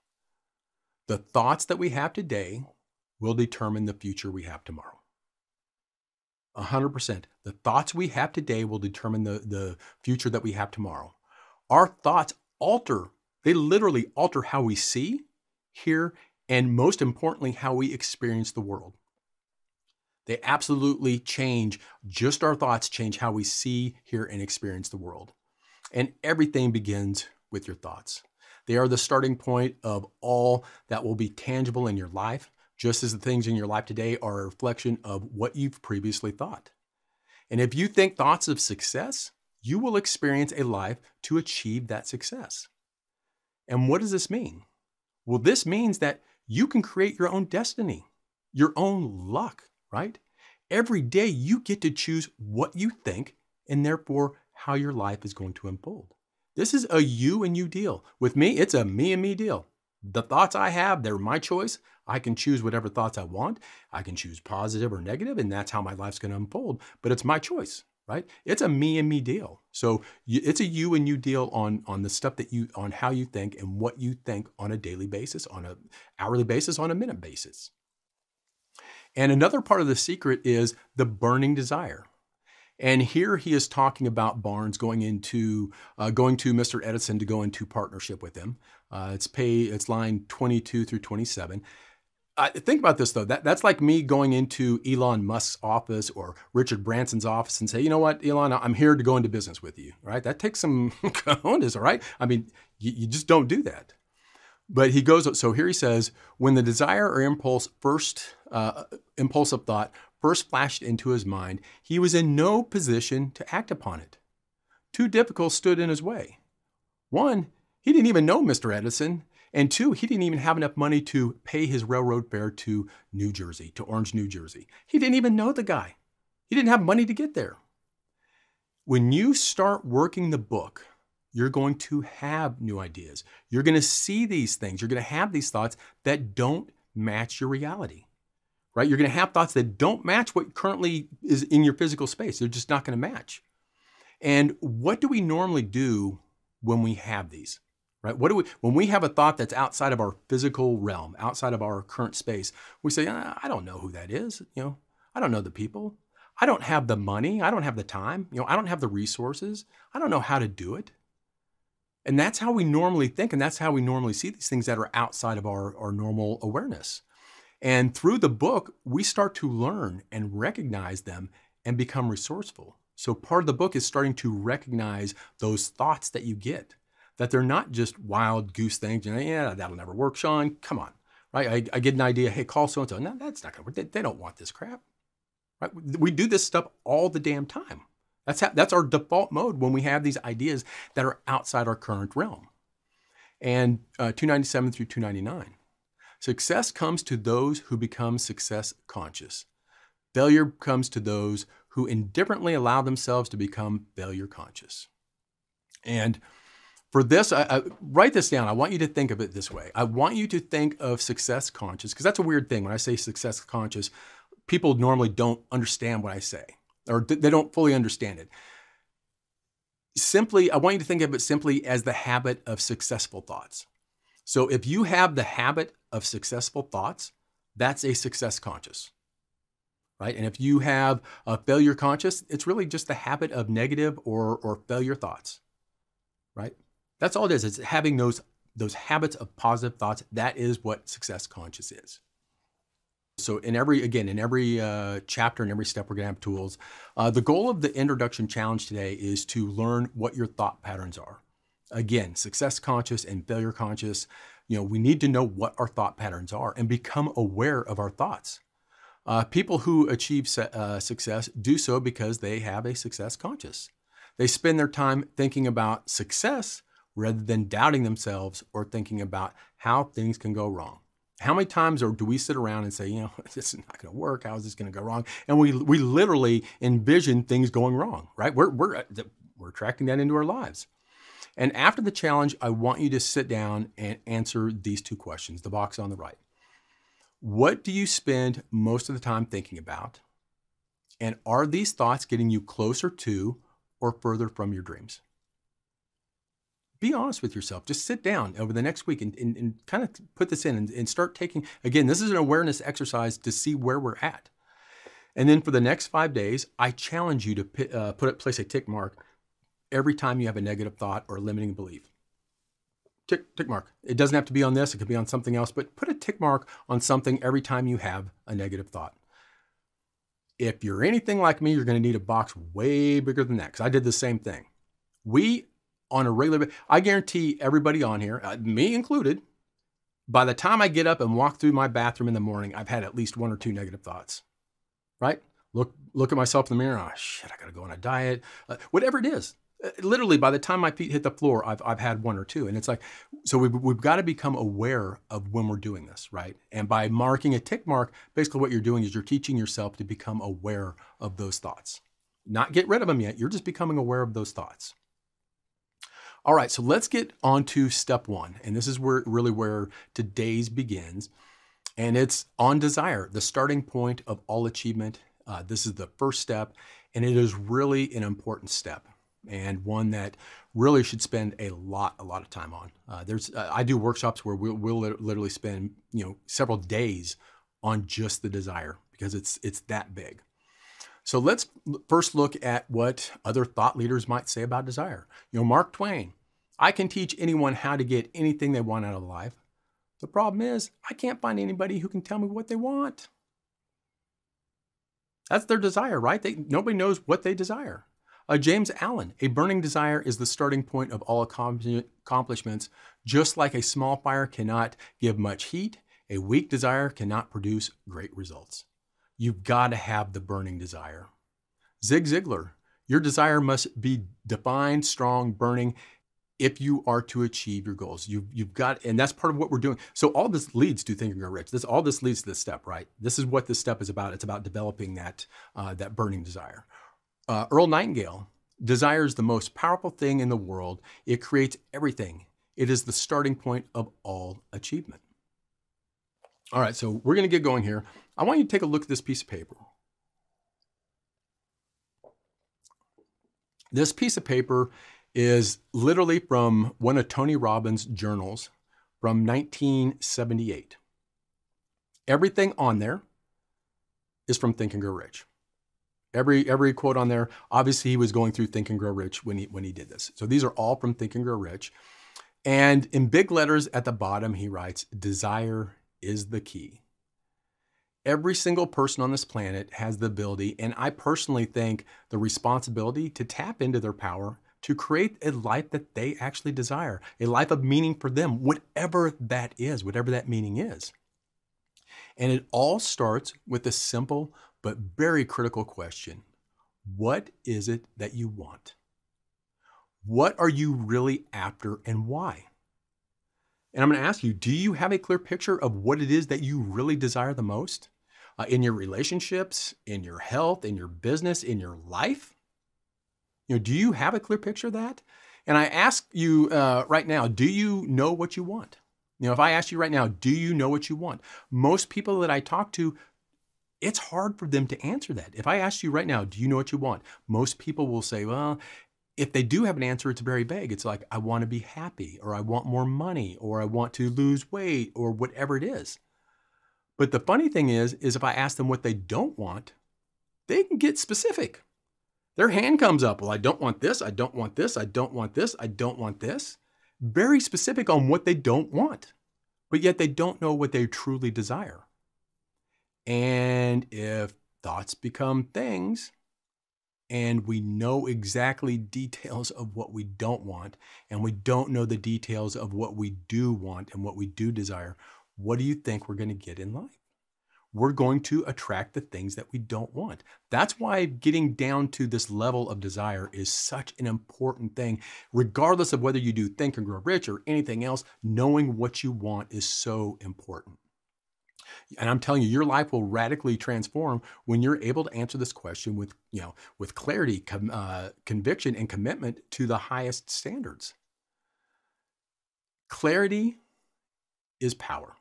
the thoughts that we have today will determine the future we have tomorrow. 100%. The thoughts we have today will determine the, the future that we have tomorrow. Our thoughts alter, they literally alter how we see, hear, and most importantly, how we experience the world. They absolutely change, just our thoughts change how we see, hear, and experience the world. And everything begins with your thoughts. They are the starting point of all that will be tangible in your life, just as the things in your life today are a reflection of what you've previously thought. And if you think thoughts of success, you will experience a life to achieve that success. And what does this mean? Well, this means that you can create your own destiny, your own luck, right? Every day you get to choose what you think and therefore how your life is going to unfold. This is a you and you deal. With me, it's a me and me deal. The thoughts I have, they're my choice. I can choose whatever thoughts I want. I can choose positive or negative, and that's how my life's going to unfold. But it's my choice, right? It's a me and me deal. So it's a you and you deal on on the stuff that you on how you think and what you think on a daily basis, on a hourly basis, on a minute basis. And another part of the secret is the burning desire. And here he is talking about Barnes going into uh, going to Mr. Edison to go into partnership with him. Uh, it's pay it's line 22 through 27. I, think about this though. That that's like me going into Elon Musk's office or Richard Branson's office and say, you know what, Elon, I'm here to go into business with you. Right? That takes some cojones, all right? I mean, you, you just don't do that. But he goes, so here he says, when the desire or impulse first, uh, impulsive thought first flashed into his mind, he was in no position to act upon it. Two difficulties stood in his way. One, he didn't even know Mr. Edison. And two, he didn't even have enough money to pay his railroad fare to New Jersey, to Orange, New Jersey. He didn't even know the guy. He didn't have money to get there. When you start working the book, you're going to have new ideas. You're going to see these things. You're going to have these thoughts that don't match your reality right? You're going to have thoughts that don't match what currently is in your physical space. They're just not going to match. And what do we normally do when we have these? Right? What do we when we have a thought that's outside of our physical realm, outside of our current space? We say, ah, I don't know who that is. You know, I don't know the people. I don't have the money. I don't have the time. You know, I don't have the resources. I don't know how to do it. And that's how we normally think. And that's how we normally see these things that are outside of our, our normal awareness. And through the book, we start to learn and recognize them and become resourceful. So part of the book is starting to recognize those thoughts that you get, that they're not just wild goose things. You know, yeah, that'll never work, Sean. Come on, right? I, I get an idea. Hey, call so and so. No, that's not gonna work. They, they don't want this crap. Right? We do this stuff all the damn time. That's how, that's our default mode when we have these ideas that are outside our current realm. And uh, 297 through 299. Success comes to those who become success conscious. Failure comes to those who indifferently allow themselves to become failure conscious. And for this, I, I, write this down. I want you to think of it this way. I want you to think of success conscious because that's a weird thing. When I say success conscious, people normally don't understand what I say or they don't fully understand it. Simply, I want you to think of it simply as the habit of successful thoughts. So if you have the habit of successful thoughts, that's a success conscious. Right? And if you have a failure conscious, it's really just the habit of negative or, or failure thoughts. Right? That's all it is. It's having those those habits of positive thoughts. That is what success conscious is. So in every, again, in every uh, chapter and every step, we're gonna have tools. Uh, the goal of the introduction challenge today is to learn what your thought patterns are. Again, success conscious and failure conscious, you know, we need to know what our thought patterns are and become aware of our thoughts. Uh, people who achieve uh, success do so because they have a success conscious. They spend their time thinking about success rather than doubting themselves or thinking about how things can go wrong. How many times do we sit around and say, you know, this is not going to work. How is this going to go wrong? And we we literally envision things going wrong, right? We're we're uh, we're tracking that into our lives. And after the challenge, I want you to sit down and answer these two questions. The box on the right. What do you spend most of the time thinking about? And are these thoughts getting you closer to or further from your dreams? be honest with yourself. Just sit down over the next week and, and, and kind of put this in and, and, start taking, again, this is an awareness exercise to see where we're at. And then for the next five days, I challenge you to uh, put place a tick mark every time you have a negative thought or limiting belief. Tick, tick mark. It doesn't have to be on this, it could be on something else, but put a tick mark on something every time you have a negative thought. If you're anything like me, you're going to need a box way bigger than that because I did the same thing. We on a regular basis. I guarantee everybody on here, uh, me included, by the time I get up and walk through my bathroom in the morning, I've had at least one or two negative thoughts. Right? Look look at myself in the mirror. Oh shit! I got to go on a diet. Uh, whatever it is. Uh, literally, by the time my feet hit the floor, I've, I've had one or two. And it's like, so we've, we've got to become aware of when we're doing this, right? And by marking a tick mark, basically what you're doing is you're teaching yourself to become aware of those thoughts. Not get rid of them yet, you're just becoming aware of those thoughts. All right, so let's get on to step one. And this is where really where today's begins. And it's on desire, the starting point of all achievement. Uh, this is the first step, and it is really an important step and one that really should spend a lot, a lot of time on. Uh, there's, uh, I do workshops where we'll, we'll literally spend, you know, several days on just the desire because it's it's that big. So let's first look at what other thought leaders might say about desire. You know, Mark Twain, I can teach anyone how to get anything they want out of life. The problem is, I can't find anybody who can tell me what they want. That's their desire, right? They, nobody knows what they desire. Uh, James Allen, a burning desire is the starting point of all accomplishments. Just like a small fire cannot give much heat, a weak desire cannot produce great results. You've got to have the burning desire. Zig Ziglar, your desire must be defined, strong, burning if you are to achieve your goals. You've, you've got, and that's part of what we're doing. So all this leads to Think and Grow Rich. This, all this leads to this step, right? This is what this step is about. It's about developing that, uh, that burning desire. Uh, Earl Nightingale, desires the most powerful thing in the world. It creates everything. It is the starting point of all achievement. All right, so we're going to get going here. I want you to take a look at this piece of paper. This piece of paper is literally from one of Tony Robbins' journals from 1978. Everything on there is from Think and Grow Rich. Every every quote on there, obviously he was going through Think and Grow Rich when he when he did this. So these are all from Think and Grow Rich. And in big letters at the bottom, he writes, desire is the key. Every single person on this planet has the ability, and I personally think the responsibility to tap into their power to create a life that they actually desire, a life of meaning for them, whatever that is, whatever that meaning is. And it all starts with a simple but very critical question What is it that you want? What are you really after and why? And I'm going to ask you do you have a clear picture of what it is that you really desire the most uh, in your relationships, in your health, in your business, in your life? You know, do you have a clear picture of that? And I ask you uh, right now, do you know what you want? You know, if I ask you right now, do you know what you want? Most people that I talk to, it's hard for them to answer that. If I ask you right now, do you know what you want? Most people will say, well, if they do have an answer, it's very vague. It's like, I want to be happy, or I want more money, or I want to lose weight, or whatever it is. But the funny thing is, is if I ask them what they don't want, they can get specific. Their hand comes up. Well, I don't want this. I don't want this. I don't want this. I don't want this. Very specific on what they don't want, but yet they don't know what they truly desire. And if thoughts become things, and we know exactly details of what we don't want, and we don't know the details of what we do want and what we do desire, what do you think we're going to get in life? we're going to attract the things that we don't want. That's why getting down to this level of desire is such an important thing. Regardless of whether you do Think and Grow Rich or anything else, knowing what you want is so important. And I'm telling you, your life will radically transform when you're able to answer this question with, you know, with clarity, com, uh, conviction, and commitment to the highest standards. Clarity is power.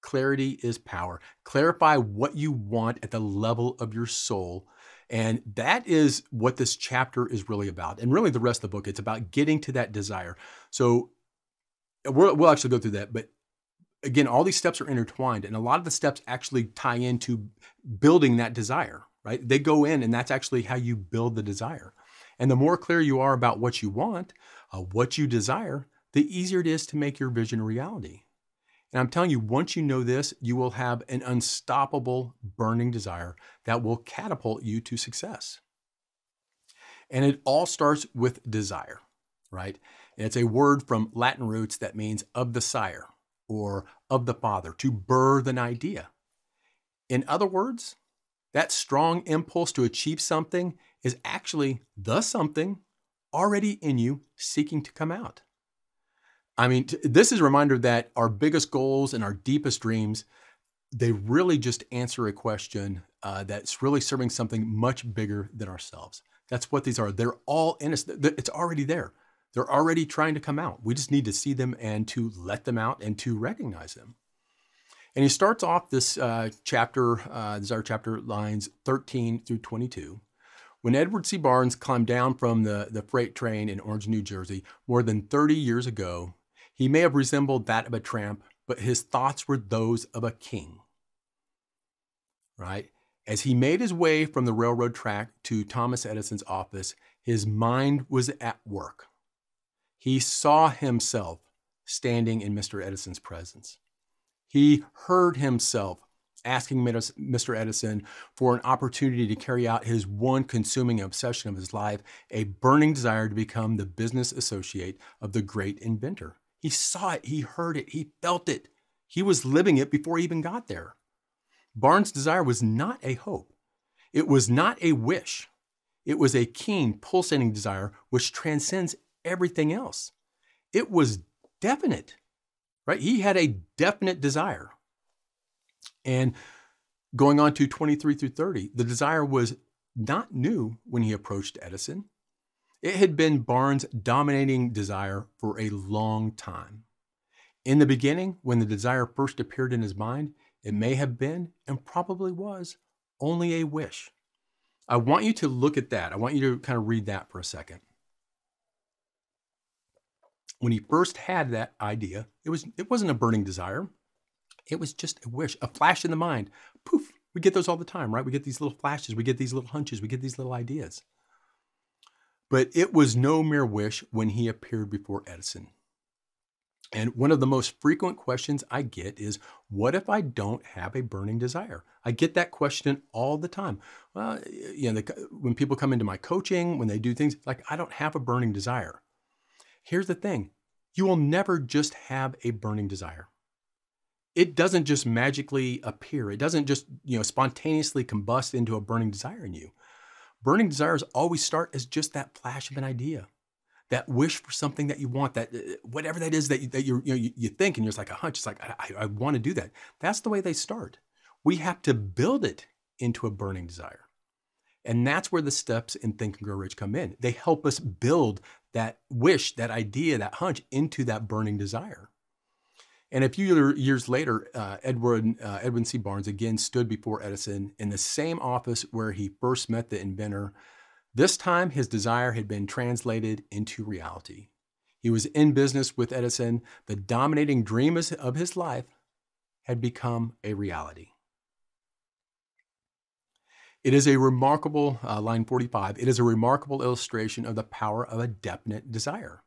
Clarity is power. Clarify what you want at the level of your soul. And that is what this chapter is really about. And really, the rest of the book, it's about getting to that desire. So we'll, we'll actually go through that. But again, all these steps are intertwined. And a lot of the steps actually tie into building that desire, right? They go in, and that's actually how you build the desire. And the more clear you are about what you want, uh, what you desire, the easier it is to make your vision a reality. And I'm telling you, once you know this, you will have an unstoppable burning desire that will catapult you to success. And it all starts with desire, right? And it's a word from Latin roots that means of the sire or of the father, to birth an idea. In other words, that strong impulse to achieve something is actually the something already in you seeking to come out. I mean, this is a reminder that our biggest goals and our deepest dreams, they really just answer a question uh, that's really serving something much bigger than ourselves. That's what these are. They're all in us. It's already there. They're already trying to come out. We just need to see them and to let them out and to recognize them. And he starts off this uh, chapter, uh, these are chapter lines 13 through 22. When Edward C. Barnes climbed down from the, the freight train in Orange, New Jersey, more than 30 years ago, he may have resembled that of a tramp, but his thoughts were those of a king. Right? As he made his way from the railroad track to Thomas Edison's office, his mind was at work. He saw himself standing in Mr. Edison's presence. He heard himself asking Mr. Edison for an opportunity to carry out his one consuming obsession of his life, a burning desire to become the business associate of the great inventor. He saw it, he heard it, he felt it. He was living it before he even got there. Barnes' desire was not a hope, it was not a wish. It was a keen, pulsating desire which transcends everything else. It was definite, right? He had a definite desire. And going on to 23 through 30, the desire was not new when he approached Edison. It had been Barnes' dominating desire for a long time. In the beginning, when the desire first appeared in his mind, it may have been, and probably was, only a wish. I want you to look at that. I want you to kind of read that for a second. When he first had that idea, it, was, it wasn't a burning desire. It was just a wish, a flash in the mind. Poof, We get those all the time, right? We get these little flashes, we get these little hunches, we get these little ideas. But it was no mere wish when he appeared before Edison. And one of the most frequent questions I get is, what if I don't have a burning desire? I get that question all the time. Well, you know, the, when people come into my coaching, when they do things like, I don't have a burning desire. Here's the thing you will never just have a burning desire. It doesn't just magically appear. It doesn't just, you know, spontaneously combust into a burning desire in you. Burning desires always start as just that flash of an idea that wish for something that you want, that uh, whatever that is that you, that you you, know, you, you think and you're just like a hunch. It's like I, I, I want to do that. That's the way they start. We have to build it into a burning desire, and that's where the steps in Think and Grow Rich come in. They help us build that wish, that idea, that hunch into that burning desire. And a few years later, uh, Edward, uh, Edwin C. Barnes again stood before Edison in the same office where he first met the inventor this time, his desire had been translated into reality. He was in business with Edison. The dominating dream of his life had become a reality. It is a remarkable, uh, line 45, it is a remarkable illustration of the power of a definite desire.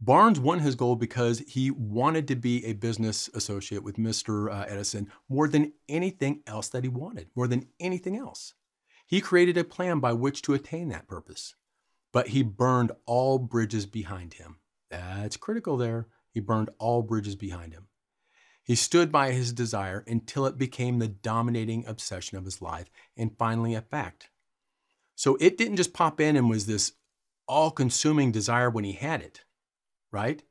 Barnes won his goal because he wanted to be a business associate with Mr. Uh, Edison more than anything else that he wanted, more than anything else. He created a plan by which to attain that purpose, but he burned all bridges behind him. That's critical there. He burned all bridges behind him. He stood by his desire until it became the dominating obsession of his life and finally a fact. So it didn't just pop in and was this all consuming desire when he had it, right?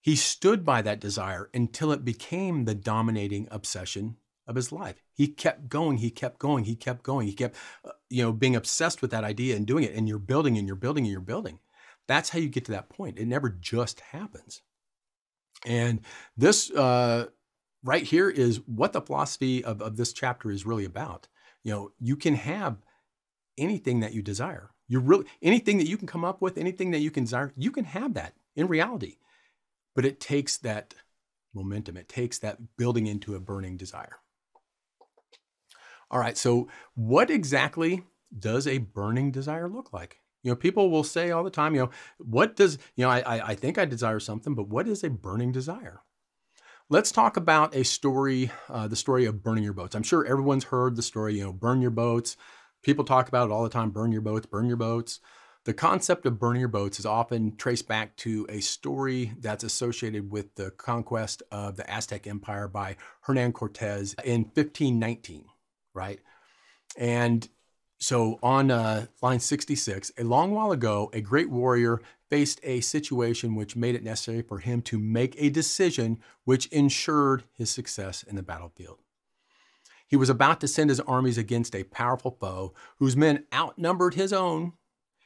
He stood by that desire until it became the dominating obsession of his life. He kept going, he kept going, he kept going. He kept, uh, you know, being obsessed with that idea and doing it. And you're building and you're building and you're building. That's how you get to that point. It never just happens. And this uh, right here is what the philosophy of, of this chapter is really about. You know, you can have anything that you desire. You really anything that you can come up with, anything that you can desire, you can have that in reality. But it takes that momentum. It takes that building into a burning desire. All right, so what exactly does a burning desire look like? You know, people will say all the time, you know, what does, you know, I, I think I desire something, but what is a burning desire? Let's talk about a story, uh, the story of burning your boats. I'm sure everyone's heard the story, you know, burn your boats. People talk about it all the time burn your boats, burn your boats. The concept of burning your boats is often traced back to a story that's associated with the conquest of the Aztec Empire by Hernan Cortez in 1519 right? And so on uh, line 66, a long while ago, a great warrior faced a situation which made it necessary for him to make a decision which ensured his success in the battlefield. He was about to send his armies against a powerful foe whose men outnumbered his own.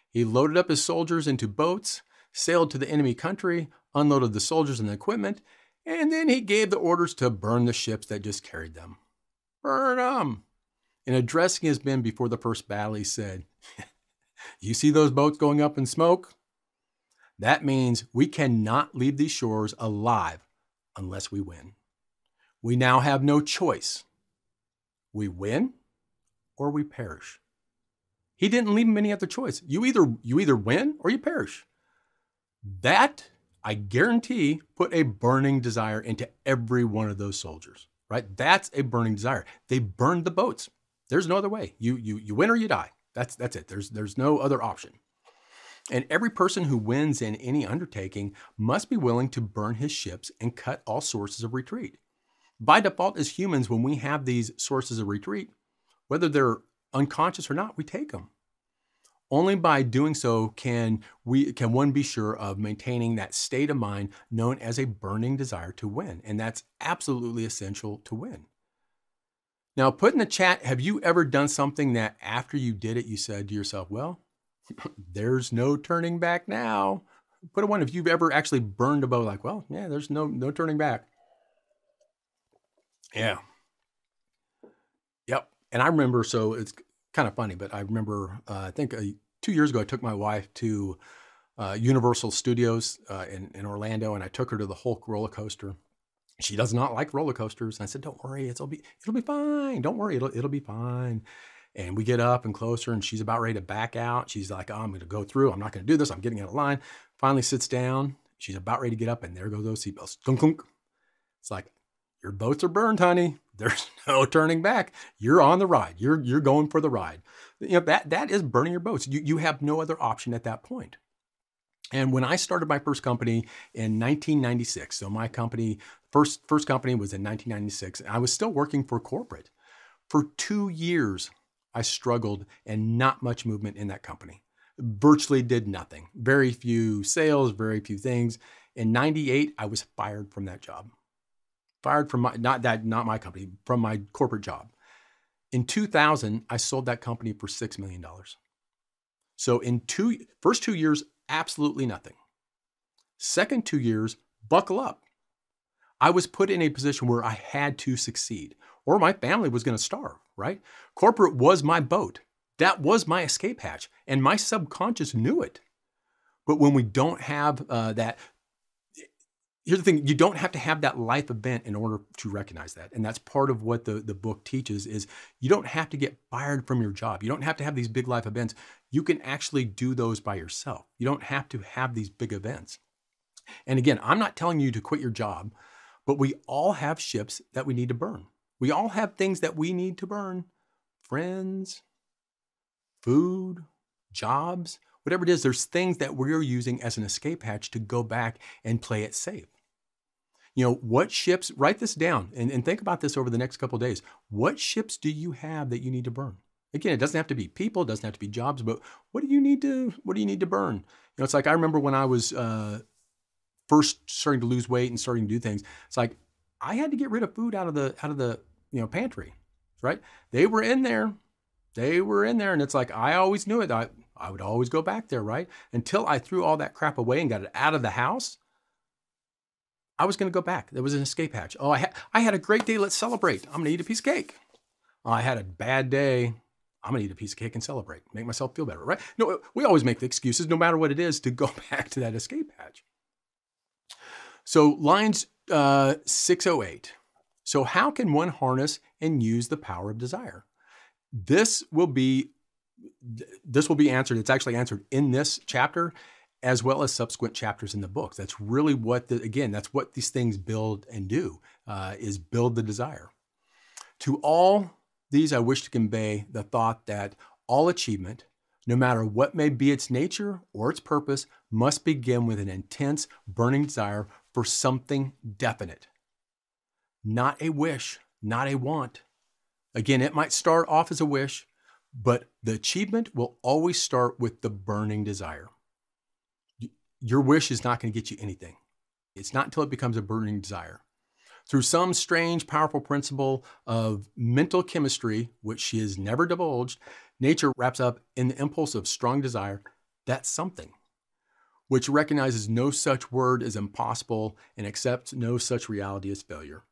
He loaded up his soldiers into boats, sailed to the enemy country, unloaded the soldiers and the equipment, and then he gave the orders to burn the ships that just carried them. Burn them! In addressing his men before the first battle, he said, You see those boats going up in smoke? That means we cannot leave these shores alive unless we win. We now have no choice. We win or we perish. He didn't leave them any other choice. You either you either win or you perish. That I guarantee put a burning desire into every one of those soldiers, right? That's a burning desire. They burned the boats. There's no other way. You you you win or you die. That's that's it. There's there's no other option. And every person who wins in any undertaking must be willing to burn his ships and cut all sources of retreat. By default, as humans, when we have these sources of retreat, whether they're unconscious or not, we take them. Only by doing so can we can one be sure of maintaining that state of mind known as a burning desire to win, and that's absolutely essential to win. Now, put in the chat, have you ever done something that after you did it, you said to yourself, well, there's no turning back now? Put a one if you've ever actually burned a bow, like, well, yeah, there's no no turning back. Yeah. Yep. And I remember, so it's kind of funny, but I remember, uh, I think uh, two years ago, I took my wife to uh, Universal Studios uh, in, in Orlando and I took her to the Hulk roller coaster She does not like roller coasters. And I said, Don't worry, it'll be it'll be fine. Don't worry, it'll it'll be fine. And we get up and closer, and she's about ready to back out. She's like, oh, I'm going to go through. I'm not going to do this. I'm getting out of line. Finally sits down. She's about ready to get up, and there go those seatbelts. It's like, your boats are burned, honey. There's no turning back. You're on the ride. You're you're going for the ride. You know that that is burning your boats. You you have no other option at that point. And when I started my first company in 1996, so my company first first company was in 1996, I was still working for corporate. For 2 years I struggled and not much movement in that company. Virtually did nothing. Very few sales, very few things. In 98 I was fired from that job. Fired from my not that not my company, from my corporate job. In 2000, I sold that company for 6 million dollars. So in two first 2 years absolutely nothing. Second two years, buckle up. I was put in a position where I had to succeed, or my family was going to starve, right? Corporate was my boat. That was my escape hatch, and my subconscious knew it. But when we don't have uh, that, here's the thing you don't have to have that life event in order to recognize that and that's part of what the, the book teaches is you don't have to get fired from your job you don't have to have these big life events you can actually do those by yourself you don't have to have these big events and again i'm not telling you to quit your job but we all have ships that we need to burn we all have things that we need to burn friends food jobs whatever it is, there's things that we're using as an escape hatch to go back and play it safe. You know, what ships, write this down and, and think about this over the next couple days. What ships do you have that you need to burn? Again, it doesn't have to be people, it doesn't have to be jobs, but what do you need to what do you need to burn? You know, it's like I remember when I was uh, first starting to lose weight and starting to do things. It's like I had to get rid of food out of the out of the you know pantry, right? They were in there, they were in there, and it's like I always knew it. I I would always go back there, right? Until I threw all that crap away and got it out of the house. I was going to go back. There was an escape hatch. Oh, I, ha- I had a great day. Let's celebrate. I'm going to eat a piece of cake. Oh, I had a bad day. I'm to eat a piece of cake and celebrate, make myself feel better, right? No, we always make the excuses, no matter what it is, to go back to that escape hatch. So, lines uh, 608. So, how can one harness and use the power of desire? This will be this will be answered. It's actually answered in this chapter as well as subsequent chapters in the book. That's really what, the, again, that's what these things build and do, uh, is build the desire. To all these, I wish to convey the thought that all achievement, no matter what may be its nature or its purpose, must begin with an intense, burning desire for something definite. Not a wish, not a want. Again, it might start off as a wish, but the achievement will always start with the burning desire. Your wish is not going to get you anything. It's not until it becomes a burning desire. Through some strange, powerful principle of mental chemistry, which she has never divulged, nature wraps up in the impulse of strong desire. That's something, which recognizes no such word as impossible and accepts no such reality as failure.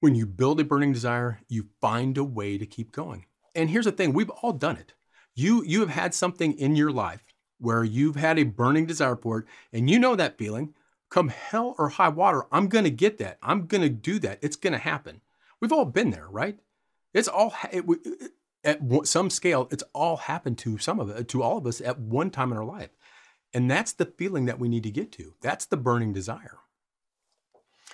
When you build a burning desire, you find a way to keep going. And here's the thing we've all done it. You, you have had something in your life where you've had a burning desire for it, and you know that feeling. Come hell or high water, I'm going to get that. I'm going to do that. It's going to happen. We've all been there, right? It's all it, it, at some scale. It's all happened to some of it, to all of us at one time in our life, and that's the feeling that we need to get to. That's the burning desire.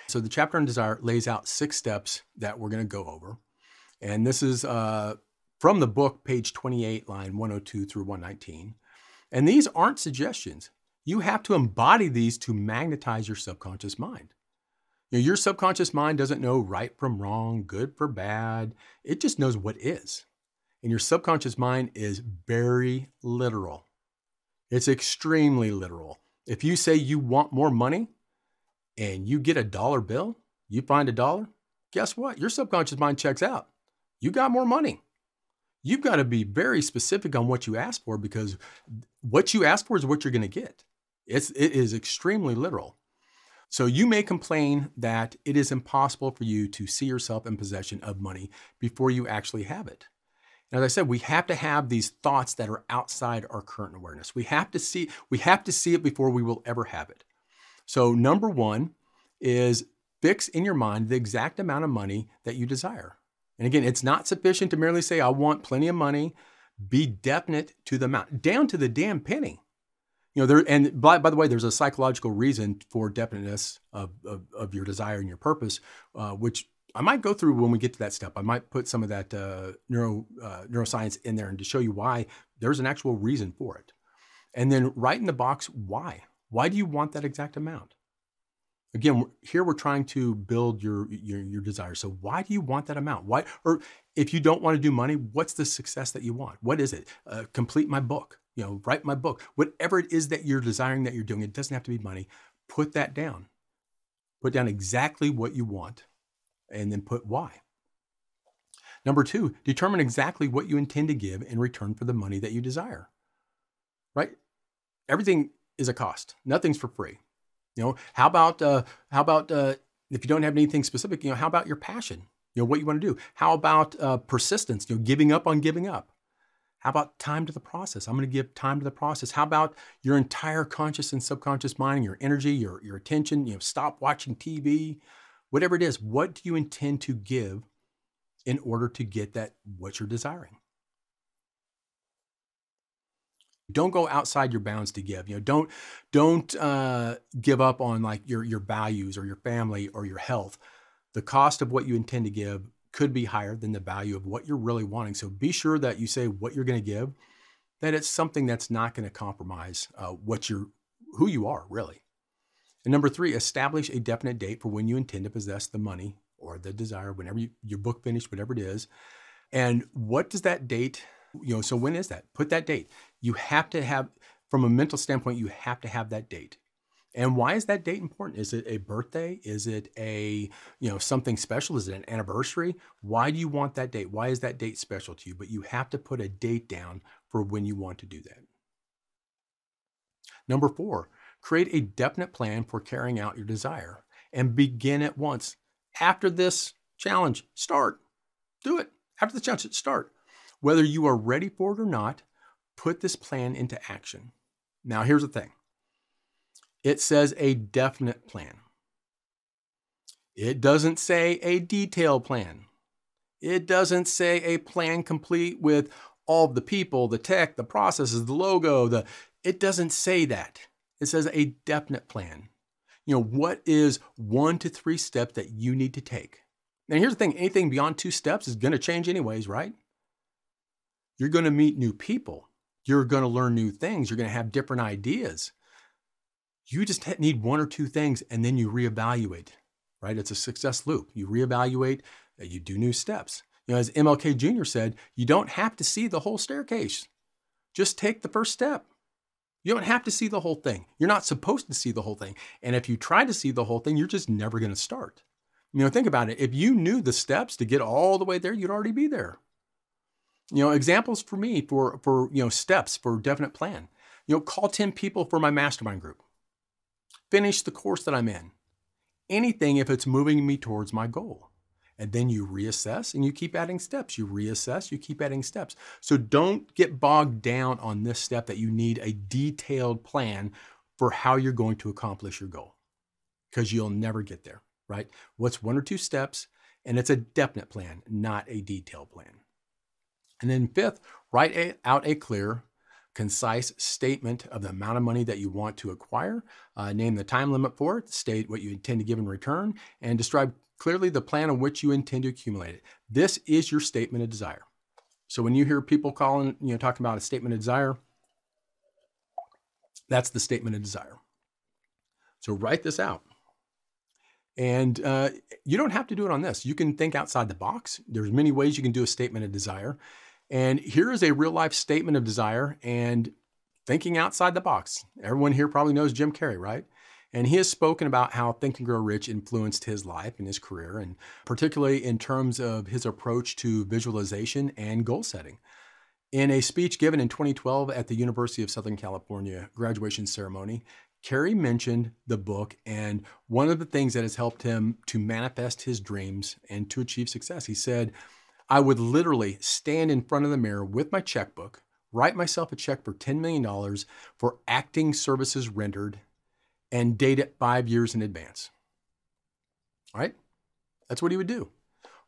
So the chapter on desire lays out six steps that we're going to go over, and this is uh, from the book, page 28, line 102 through 119. And these aren't suggestions. You have to embody these to magnetize your subconscious mind. You know, your subconscious mind doesn't know right from wrong, good for bad. It just knows what is. And your subconscious mind is very literal. It's extremely literal. If you say you want more money and you get a dollar bill, you find a dollar, guess what? Your subconscious mind checks out. You got more money you've got to be very specific on what you ask for because what you ask for is what you're going to get. It's, it is extremely literal. So you may complain that it is impossible for you to see yourself in possession of money before you actually have it. And as I said, we have to have these thoughts that are outside our current awareness. We have to see we have to see it before we will ever have it. So number 1 is fix in your mind the exact amount of money that you desire. And again, it's not sufficient to merely say, I want plenty of money. Be definite to the amount, down to the damn penny. You know, there, and by, by the way, there's a psychological reason for definiteness of, of, of your desire and your purpose, uh, which I might go through when we get to that step. I might put some of that uh, neuro uh, neuroscience in there and to show you why there's an actual reason for it. And then write in the box why. Why do you want that exact amount? Again, here we're trying to build your, your your desire. So why do you want that amount? Why, or if you don't want to do money, what's the success that you want? What is it? Uh, complete my book. You know, write my book. Whatever it is that you're desiring that you're doing, it doesn't have to be money. Put that down. Put down exactly what you want, and then put why. Number two, determine exactly what you intend to give in return for the money that you desire. Right? Everything is a cost. Nothing's for free. You know, how about uh, how about uh, if you don't have anything specific? You know, how about your passion? You know, what you want to do. How about uh, persistence? You know, giving up on giving up. How about time to the process? I'm going to give time to the process. How about your entire conscious and subconscious mind, your energy, your your attention? You know, stop watching TV, whatever it is. What do you intend to give in order to get that what you're desiring? don't go outside your bounds to give you know don't don't uh, give up on like your your values or your family or your health the cost of what you intend to give could be higher than the value of what you're really wanting. So be sure that you say what you're going to give that it's something that's not going to compromise uh, what you're who you are really. And number three establish a definite date for when you intend to possess the money or the desire whenever you, your book finished whatever it is. And what does that date you know so when is that? Put that date. You have to have from a mental standpoint you have to have that date and why is that date important? Is it a birthday? Is it a you know something special? Is it an anniversary? Why do you want that date? Why is that date special to you? But you have to put a date down for when you want to do that. Number four create a definite plan for carrying out your desire and begin at once. After this challenge start. Do it. After the challenge start. Whether you are ready for it or not, put this plan into action. Now, here's the thing it says a definite plan, it doesn't say a detailed plan. It doesn't say a plan complete with all the people, the tech, the processes, the logo, the it doesn't say that. It says a definite plan. You know, what is one to three steps that you need to take? Now, here's the thing anything beyond two steps is going to change, anyways, right? You're going to meet new people. You're going to learn new things. You're going to have different ideas. You just need one or two things and then you reevaluate, right? It's a success loop. You reevaluate, uh, you do new steps. You know, as MLK Jr. said, you don't have to see the whole staircase. Just take the first step. You don't have to see the whole thing. You're not supposed to see the whole thing. And if you try to see the whole thing, you're just never going to start. You know, think about it. If you knew the steps to get all the way there, you'd already be there. You know, examples for me for for you know steps for definite plan. You know, call 10 people for my mastermind group. Finish the course that I'm in. Anything if it's moving me towards my goal. And then you reassess and you keep adding steps. You reassess, you keep adding steps. So don't get bogged down on this step that you need a detailed plan for how you're going to accomplish your goal because you'll never get there, right? What's one or two steps? And it's a definite plan, not a detailed plan. And then fifth, write out a clear, concise statement of the amount of money that you want to acquire. Uh, name the time limit for it, state what you intend to give in return, and describe clearly the plan on which you intend to accumulate it. This is your statement of desire. So when you hear people calling, you know, talking about a statement of desire, that's the statement of desire. So write this out. And uh, you don't have to do it on this. You can think outside the box. There's many ways you can do a statement of desire. And here is a real life statement of desire and thinking outside the box. Everyone here probably knows Jim Carrey, right? And he has spoken about how Think and Grow Rich influenced his life and his career, and particularly in terms of his approach to visualization and goal setting. In a speech given in 2012 at the University of Southern California graduation ceremony, Carrey mentioned the book and one of the things that has helped him to manifest his dreams and to achieve success. He said, I would literally stand in front of the mirror with my checkbook, write myself a check for $10 million for acting services rendered, and date it five years in advance. All right? That's what he would do.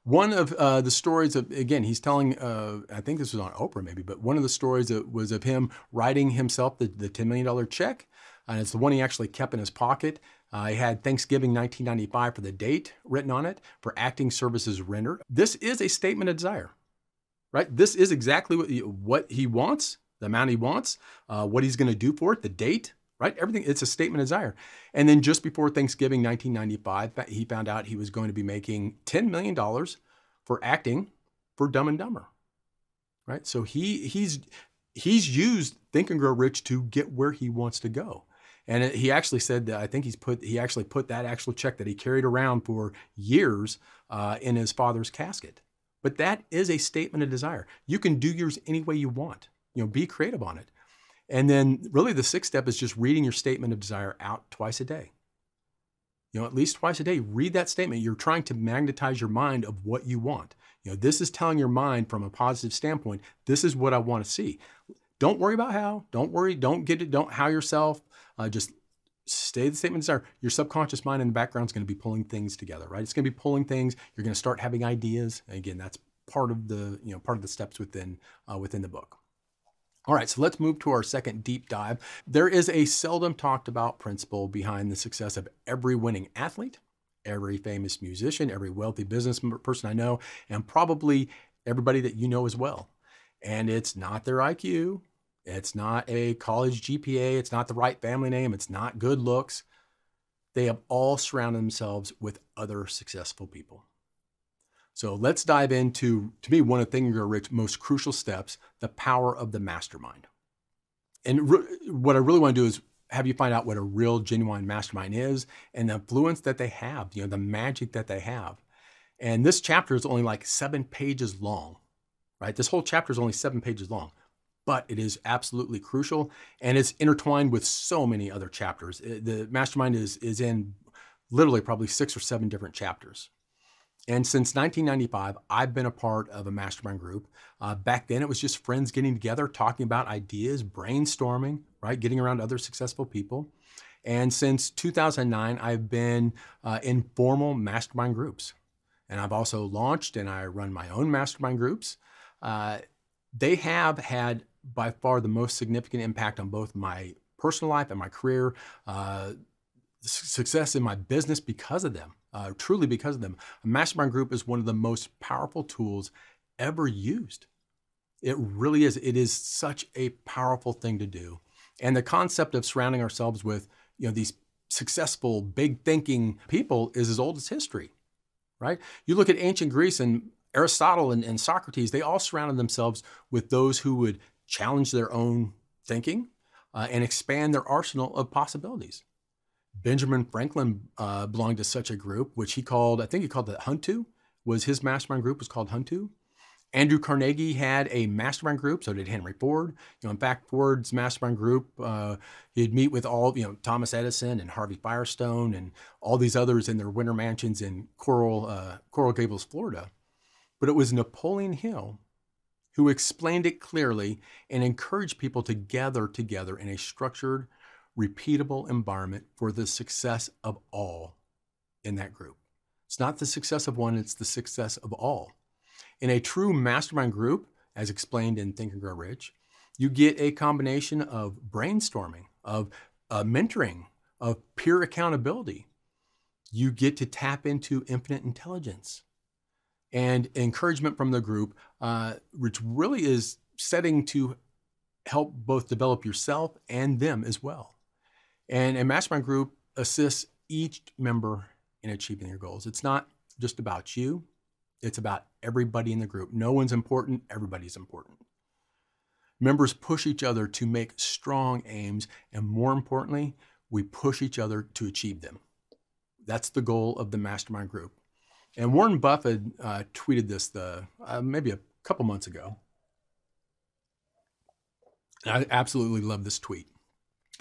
One of uh, the stories of, again, he's telling, uh, I think this was on Oprah maybe, but one of the stories that was of him writing himself the, the $10 million check. And it's the one he actually kept in his pocket. He had Thanksgiving 1995 for the date written on it for acting services rendered. This is a statement of desire, right? This is exactly what he, what he wants, the amount he wants, uh, what he's going to do for it, the date, right? Everything, it's a statement of desire. And then just before Thanksgiving 1995, he found out he was going to be making $10 million for acting for Dumb and Dumber, right? So he he's he's used Think and Grow Rich to get where he wants to go. And he actually said that I think he's put he actually put that actual check that he carried around for years uh, in his father's casket. But that is a statement of desire. You can do yours any way you want. You know, be creative on it. And then really the sixth step is just reading your statement of desire out twice a day. You know, at least twice a day, read that statement. You're trying to magnetize your mind of what you want. You know, this is telling your mind from a positive standpoint, this is what I want to see. Don't worry about how. Don't worry. Don't get it. Don't how yourself. Uh, just stay the statements are Your subconscious mind in the background is going to be pulling things together, right? It's going to be pulling things. You're going to start having ideas. And again, that's part of the you know part of the steps within uh, within the book. All right, so let's move to our second deep dive. There is a seldom talked about principle behind the success of every winning athlete, every famous musician, every wealthy business person I know, and probably everybody that you know as well. And it's not their IQ, it's not a college GPA, it's not the right family name, it's not good looks. They have all surrounded themselves with other successful people. So let's dive into, to me, one of Think and Grow Rich most crucial steps, the power of the mastermind. And re- what I really want to do is have you find out what a real, genuine mastermind is and the influence that they have, you know, the magic that they have. And this chapter is only like seven pages long, right? This whole chapter is only seven pages long, but it is absolutely crucial and it's intertwined with so many other chapters. The mastermind is, is in literally probably six or seven different chapters. And since 1995, I've been a part of a mastermind group. Uh, back then, it was just friends getting together, talking about ideas, brainstorming, right? Getting around other successful people. And since 2009, I've been uh, in formal mastermind groups. And I've also launched and I run my own mastermind groups. Uh, they have had by far the most significant impact on both my personal life and my career, uh, success in my business because of them uh, truly because of them. A mastermind group is one of the most powerful tools ever used. It really is. It is such a powerful thing to do. And the concept of surrounding ourselves with, you know, these successful, big thinking people is as old as history, right? You look at ancient Greece and Aristotle and, and Socrates, they all surrounded themselves with those who would challenge their own thinking uh, and expand their arsenal of possibilities. Benjamin Franklin uh, belonged to such a group, which he called, I think he called it Junto, was his mastermind group was called Junto. Andrew Carnegie had a mastermind group, so did Henry Ford. You know, in fact, Ford's mastermind group, uh, he'd meet with all, you know, Thomas Edison and Harvey Firestone and all these others in their winter mansions in Coral, uh, Coral Gables, Florida. But it was Napoleon Hill who explained it clearly and encouraged people to gather together in a structured, repeatable environment for the success of all in that group. It's not the success of one, it's the success of all. In a true mastermind group, as explained in Think and Grow Rich, you get a combination of brainstorming, of uh, mentoring, of peer accountability. You get to tap into infinite intelligence and encouragement from the group, uh, which really is setting to help both develop yourself and them as well. And a mastermind group assists each member in achieving their goals. It's not just about you, it's about everybody in the group. No one's important, everybody's important. Members push each other to make strong aims, and more importantly, we push each other to achieve them. That's the goal of the mastermind group. And Warren Buffett uh, tweeted this the uh, maybe a couple months ago. I absolutely love this tweet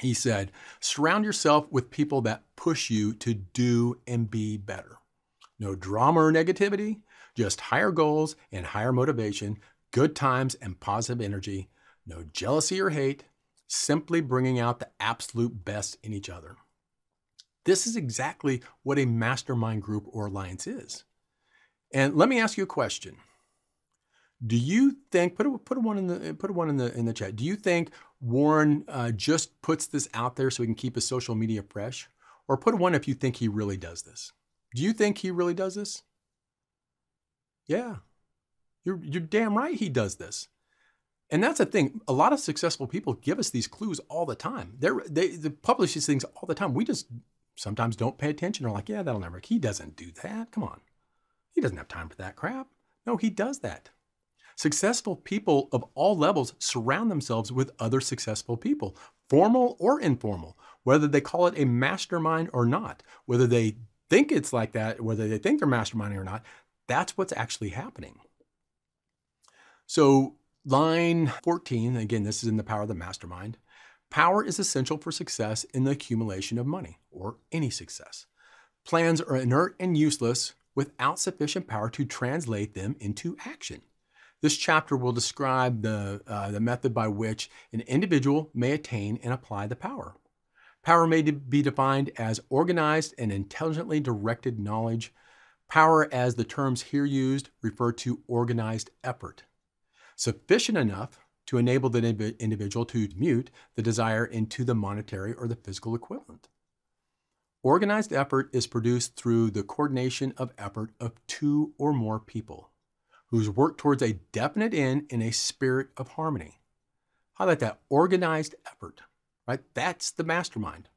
he said, surround yourself with people that push you to do and be better. No drama or negativity, just higher goals and higher motivation, good times and positive energy, no jealousy or hate, simply bringing out the absolute best in each other. This is exactly what a mastermind group or alliance is. And let me ask you a question. Do you think put a, put a one in the put a one in the in the chat? Do you think Warren uh, just puts this out there so he can keep his social media fresh, or put a one if you think he really does this? Do you think he really does this? Yeah, you're you're damn right he does this. And that's the thing. A lot of successful people give us these clues all the time. They're, they they publish these things all the time. We just sometimes don't pay attention. Or like, yeah, that'll never. Work. He doesn't do that. Come on, he doesn't have time for that crap. No, he does that. Successful people of all levels surround themselves with other successful people, formal or informal, whether they call it a mastermind or not, whether they think it's like that, whether they think they're masterminding or not, that's what's actually happening. So, line 14, again, this is in the power of the mastermind. Power is essential for success in the accumulation of money, or any success. Plans are inert and useless without sufficient power to translate them into action. This chapter will describe the, uh, the method by which an individual may attain and apply the power. Power may be defined as organized and intelligently directed knowledge. Power, as the terms here used, refer to organized effort. Sufficient enough to enable the individual to mute the desire into the monetary or the physical equivalent. Organized effort is produced through the coordination of effort of two or more people whose work towards a definite end in a spirit of harmony. Highlight that organized effort, right? That's the mastermind.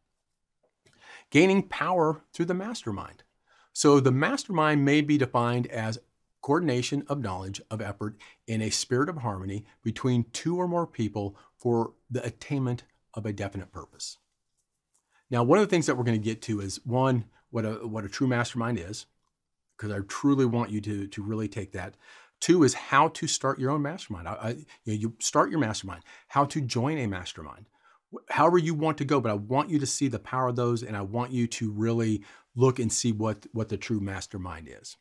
Gaining power through the mastermind. So the mastermind may be defined as coordination of knowledge of effort in a spirit of harmony between two or more people for the attainment of a definite purpose. Now, one of the things that we're going to get to is one, what a what a true mastermind is, because I truly want you to, to really take that. Two is how to start your own mastermind. I, I, you, know, you start your mastermind, how to join a mastermind, however you want to go. But I want you to see the power of those, and I want you to really look and see what what the true mastermind is.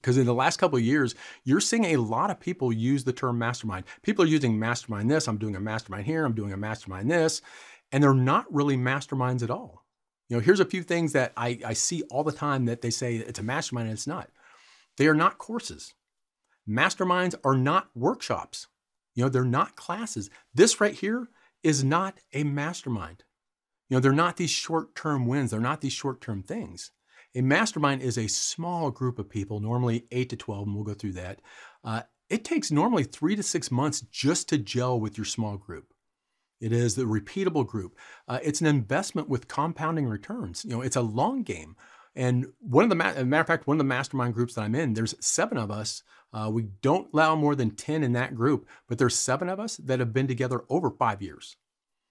Because in the last couple of years, you're seeing a lot of people use the term mastermind. People are using mastermind this, I'm doing a mastermind here, I'm doing a mastermind this, and they're not really masterminds at all. You know, here's a few things that I, I see all the time that they say it's a mastermind and it's not. They are not courses. Masterminds are not workshops. You know, they're not classes. This right here is not a mastermind. You know, they're not these short term wins, they're not these short term things. A mastermind is a small group of people, normally eight to 12, and we'll go through that. Uh, it takes normally three to six months just to gel with your small group. It is the repeatable group. Uh, it's an investment with compounding returns. You know, it's a long game. And one of the, ma- matter of fact, one of the mastermind groups that I'm in, there's seven of us. Uh, we don't allow more than 10 in that group, but there's seven of us that have been together over five years.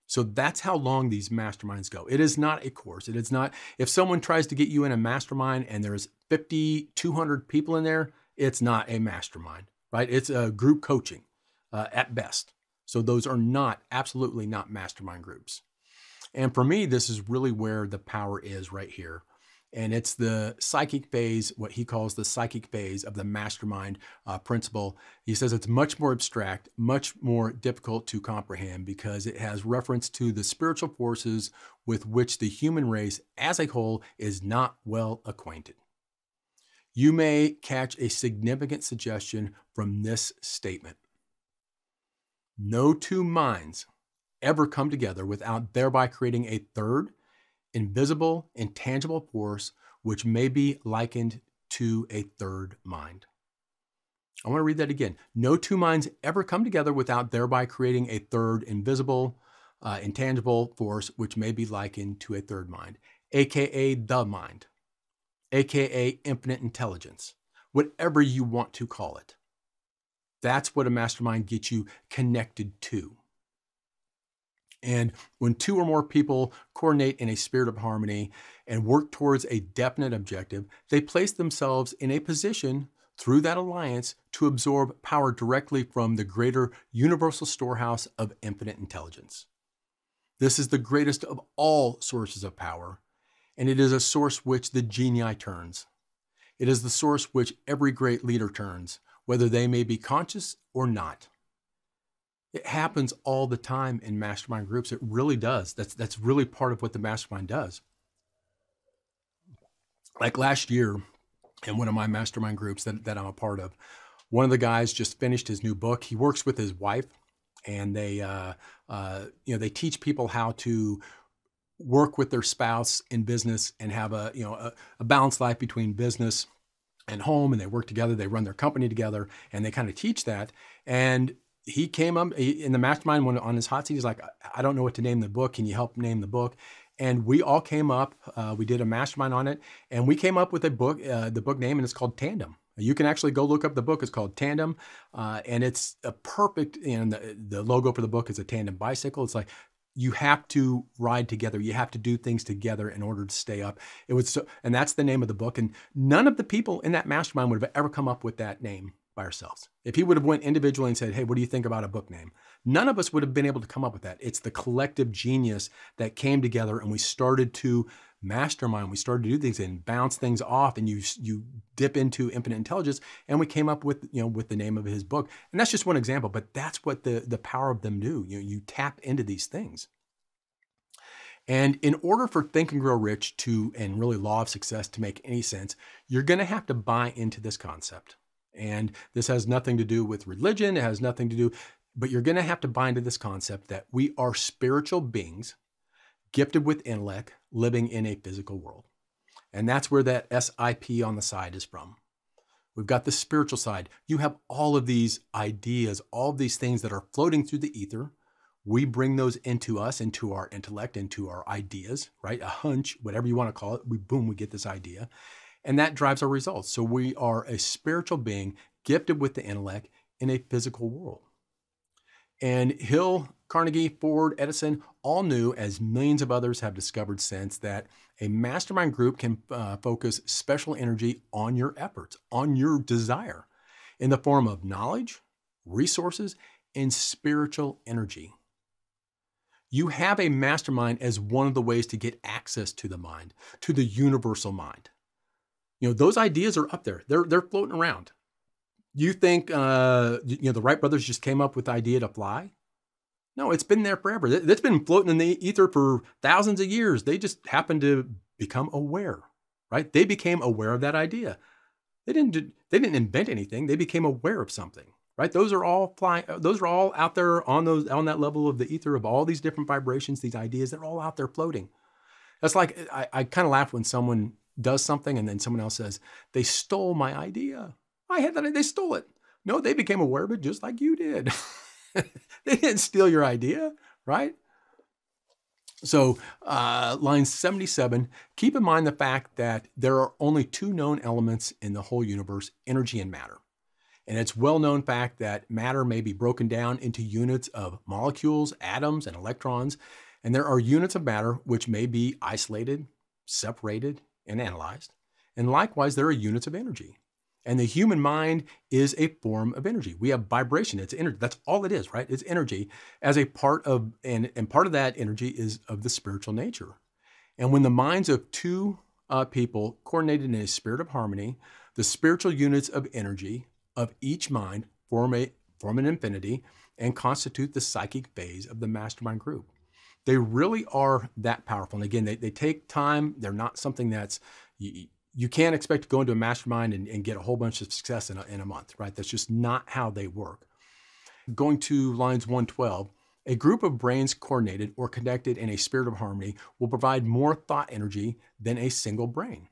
So that's how long these masterminds go. It is not a course. It is not, if someone tries to get you in a mastermind and there's 50, 200 people in there, it's not a mastermind, right? It's a group coaching uh, at best. So those are not, absolutely not mastermind groups. And for me, this is really where the power is right here and it's the psychic phase, what he calls the psychic phase of the mastermind uh, principle. He says it's much more abstract, much more difficult to comprehend because it has reference to the spiritual forces with which the human race as a whole is not well acquainted. You may catch a significant suggestion from this statement. No two minds ever come together without thereby creating a third invisible, intangible force which may be likened to a third mind. I want to read that again. No two minds ever come together without thereby creating a third invisible, uh, intangible force which may be likened to a third mind, aka the mind, aka infinite intelligence, whatever you want to call it. That's what a mastermind gets you connected to. And when two or more people coordinate in a spirit of harmony and work towards a definite objective, they place themselves in a position through that alliance to absorb power directly from the greater universal storehouse of infinite intelligence. This is the greatest of all sources of power, and it is a source which the genii turns. It is the source which every great leader turns, whether they may be conscious or not. It happens all the time in mastermind groups. It really does. That's that's really part of what the mastermind does. like last year in one of my mastermind groups that, that I'm a part of, one of the guys just finished his new book. He works with his wife and they, uh, uh, you know, they teach people how to work with their spouse in business and have a, you know, a, a balanced life between business and home and they work together, they run their company together and they kind of teach that. And he came up in the mastermind when on his hot seat. He's like, I don't know what to name the book. Can you help name the book? And we all came up. Uh, we did a mastermind on it, and we came up with a book. Uh, the book name, and it's called Tandem. You can actually go look up the book. It's called Tandem, uh, and it's a perfect. And the, the logo for the book is a tandem bicycle. It's like you have to ride together. You have to do things together in order to stay up. It was so, and that's the name of the book. And none of the people in that mastermind would have ever come up with that name by ourselves. If he would have went individually and said, "Hey, what do you think about a book name?" None of us would have been able to come up with that. It's the collective genius that came together and we started to mastermind. We started to do things and bounce things off and you you dip into infinite intelligence and we came up with, you know, with the name of his book. And that's just one example, but that's what the the power of them do. You you tap into these things. And in order for Think and Grow Rich to, and really Law of Success to make any sense, you're going to have to buy into this concept. And this has nothing to do with religion. It has nothing to do, but you're going to have to bind to this concept that we are spiritual beings gifted with intellect living in a physical world. And that's where that SIP on the side is from. We've got the spiritual side. You have all of these ideas, all of these things that are floating through the ether. We bring those into us, into our intellect, into our ideas, right? A hunch, whatever you want to call it. We boom, we get this idea. And that drives our results. So we are a spiritual being gifted with the intellect in a physical world. And Hill, Carnegie, Ford, Edison all knew, as millions of others have discovered since, that a mastermind group can uh, focus special energy on your efforts, on your desire, in the form of knowledge, resources, and spiritual energy. You have a mastermind as one of the ways to get access to the mind, to the universal mind. You know, those ideas are up there. They're they're floating around. You think uh, you know the Wright brothers just came up with the idea to fly? No, it's been there forever. It's been floating in the ether for thousands of years. They just happened to become aware, right? They became aware of that idea. They didn't they didn't invent anything. They became aware of something, right? Those are all flying. Those are all out there on those on that level of the ether of all these different vibrations, these ideas. They're all out there floating. That's like I, I kind of laugh when someone does something and then someone else says, they stole my idea. I had that, they stole it. No, they became aware of it just like you did. they didn't steal your idea, right? So, uh, line 77, keep in mind the fact that there are only two known elements in the whole universe energy and matter. And it's well known fact that matter may be broken down into units of molecules, atoms, and electrons. And there are units of matter which may be isolated, separated, and analyzed. And likewise, there are units of energy. And the human mind is a form of energy. We have vibration, it's energy. That's all it is, right? It's energy as a part of, and, and part of that energy is of the spiritual nature. And when the minds of two uh, people coordinated in a spirit of harmony, the spiritual units of energy of each mind form, a, form an infinity and constitute the psychic phase of the mastermind group. They really are that powerful. And again, they, they take time. They're not something that's, you, you can't expect to go into a mastermind and, and get a whole bunch of success in a, in a month, right? That's just not how they work. Going to lines 112, a group of brains coordinated or connected in a spirit of harmony will provide more thought energy than a single brain,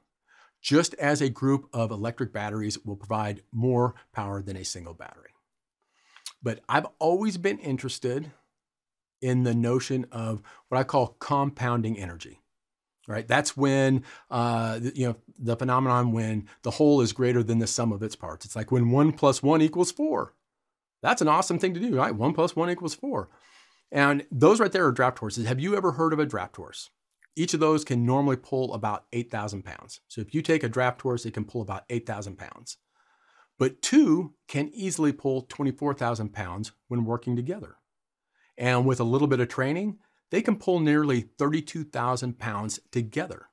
just as a group of electric batteries will provide more power than a single battery. But I've always been interested in the notion of what I call compounding energy. Right, that's when uh, you know the phenomenon when the whole is greater than the sum of its parts. It's like when one plus one equals four. That's an awesome thing to do, right? One plus one equals four. And those right there are draft horses. Have you ever heard of a draft horse? Each of those can normally pull about 8,000 pounds. So if you take a draft horse, it can pull about 8,000 pounds. But two can easily pull 24,000 pounds when working together. And with a little bit of training, they can pull nearly 32,000 pounds together.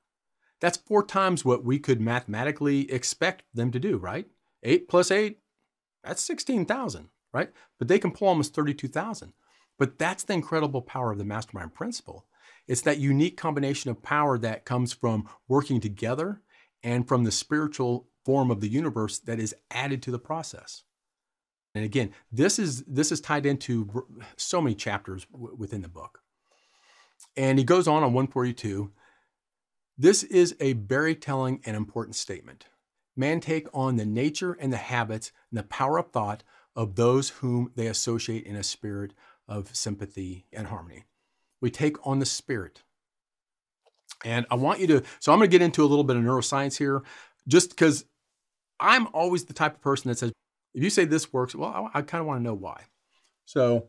That's four times what we could mathematically expect them to do, right? Eight plus eight, that's 16,000, right? But they can pull almost 32,000. But that's the incredible power of the mastermind principle. It's that unique combination of power that comes from working together and from the spiritual form of the universe that is added to the process. And again, this is this is tied into so many chapters within the book. And he goes on on 142. This is a very telling and important statement. Man take on the nature and the habits and the power of thought of those whom they associate in a spirit of sympathy and harmony. We take on the spirit. And I want you to, so I'm going to get into a little bit of neuroscience here, just because I'm always the type of person that says, if you say this works, well, I, I kind of want to know why. So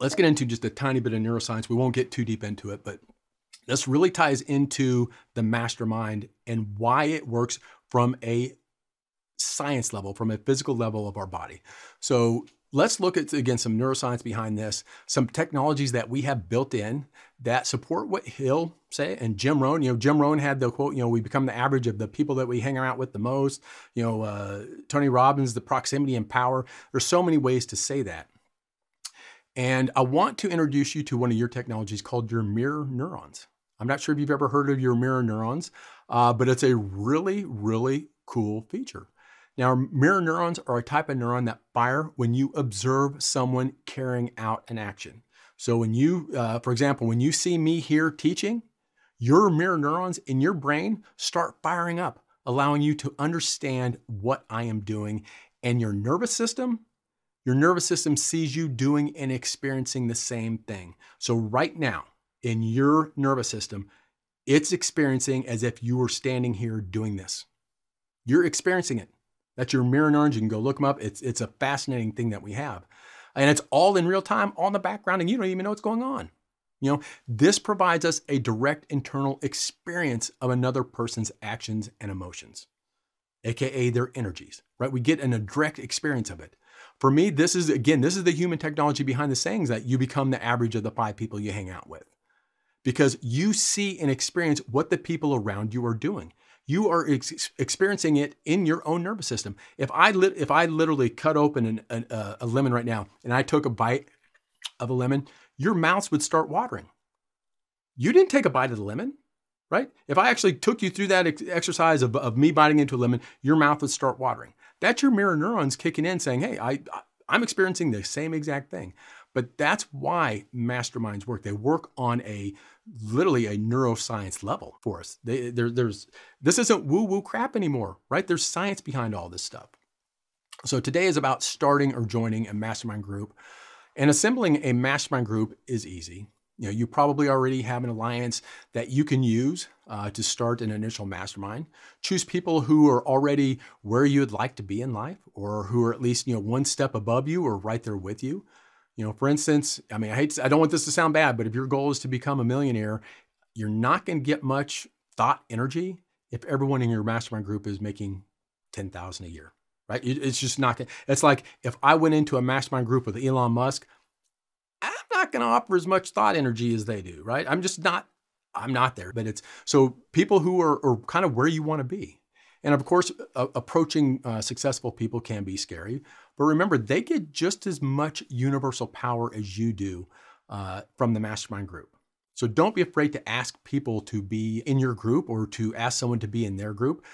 let's get into just a tiny bit of neuroscience. We won't get too deep into it, but this really ties into the mastermind and why it works from a science level, from a physical level of our body. So let's look at, again, some neuroscience behind this, some technologies that we have built in that support what Hill say and Jim Rohn. You know, Jim Rohn had the quote, you know, we become the average of the people that we hang around with the most. You know, uh, Tony Robbins, the proximity and power. There's so many ways to say that. And I want to introduce you to one of your technologies called your mirror neurons. I'm not sure if you've ever heard of your mirror neurons, uh, but it's a really, really cool feature. Now, mirror neurons are a type of neuron that fire when you observe someone carrying out an action. So when you, uh, for example, when you see me here teaching, your mirror neurons in your brain start firing up, allowing you to understand what I am doing. And your nervous system, your nervous system sees you doing and experiencing the same thing. So right now, in your nervous system, it's experiencing as if you were standing here doing this. You're experiencing it. That's your mirror neurons. You can go look them up. It's, it's a fascinating thing that we have. And it's all in real time, in the background, and you don't even know what's going on. You know, this provides us a direct internal experience of another person's actions and emotions, aka their energies, right? We get an, a direct experience of it. For me, this is again, this is the human technology behind the sayings that you become the average of the five people you hang out with. Because you see and experience what the people around you are doing you are ex- experiencing it in your own nervous system. If I if I literally cut open an, an, uh, a lemon right now and I took a bite of a lemon, your mouth would start watering. You didn't take a bite of the lemon, right? If I actually took you through that ex- exercise of, of me biting into a lemon, your mouth would start watering. That's your mirror neurons kicking in, saying, "Hey, I I'm experiencing the same exact thing." But that's why masterminds work. They work on a literally a neuroscience level for us. They, there, there's this isn't woo woo crap anymore, right? There's science behind all this stuff. So today is about starting or joining a mastermind group, and assembling a mastermind group is easy. You know, you probably already have an alliance that you can use uh, to start an initial mastermind. Choose people who are already where you'd like to be in life, or who are at least you know one step above you or right there with you. You know, for instance, I mean, I hate, to, I don't want this to sound bad, but if your goal is to become a millionaire, you're not going to get much thought energy if everyone in your mastermind group is making 10,000 a year, right? It's just not, going it's like if I went into a mastermind group with Elon Musk, I'm not going to offer as much thought energy as they do, right? I'm just not, I'm not there. But it's so people who are, are kind of where you want to be. And of course, uh, approaching uh, successful people can be scary. But remember, they get just as much universal power as you do uh, from the mastermind group. So don't be afraid to ask people to be in your group or to ask someone to be in their group.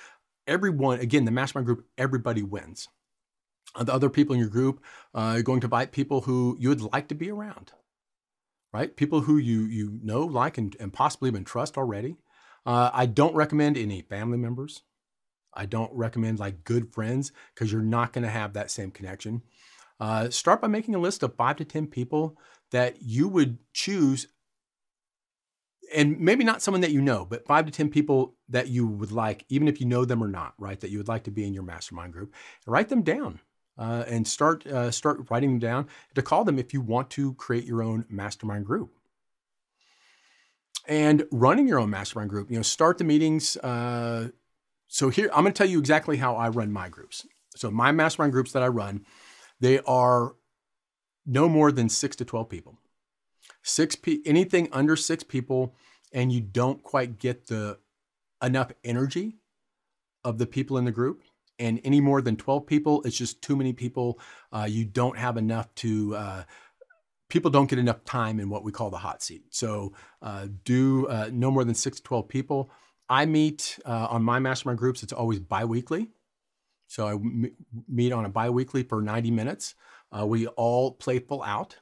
Everyone, again, the mastermind group, everybody wins. Uh, the other people in your group uh, are going to invite people who you would like to be around, right? People who you you know, like, and, and possibly even trust already. Uh, I don't recommend any family members. I don't recommend like good friends because you're not going to have that same connection. Uh, start by making a list of five to 10 people that you would choose, and maybe not someone that you know, but five to 10 people that you would like, even if you know them or not, right? That you would like to be in your mastermind group. write them down. Uh, and start uh, start writing them down to call them if you want to create your own mastermind group and running your own mastermind group. You know, start the meetings uh, so here, I'm going to tell you exactly how I run my groups. So my mastermind groups that I run, they are no more than six to 12 people. Six pe- anything under six people, and you don't quite get the enough energy of the people in the group. And any more than 12 people, it's just too many people. Uh, you don't have enough to, uh, people don't get enough time in what we call the hot seat. So uh, do uh, no more than six to 12 people. I meet uh, on my mastermind groups. It's always biweekly, so I meet on a biweekly for 90 minutes. Uh, we all playful out.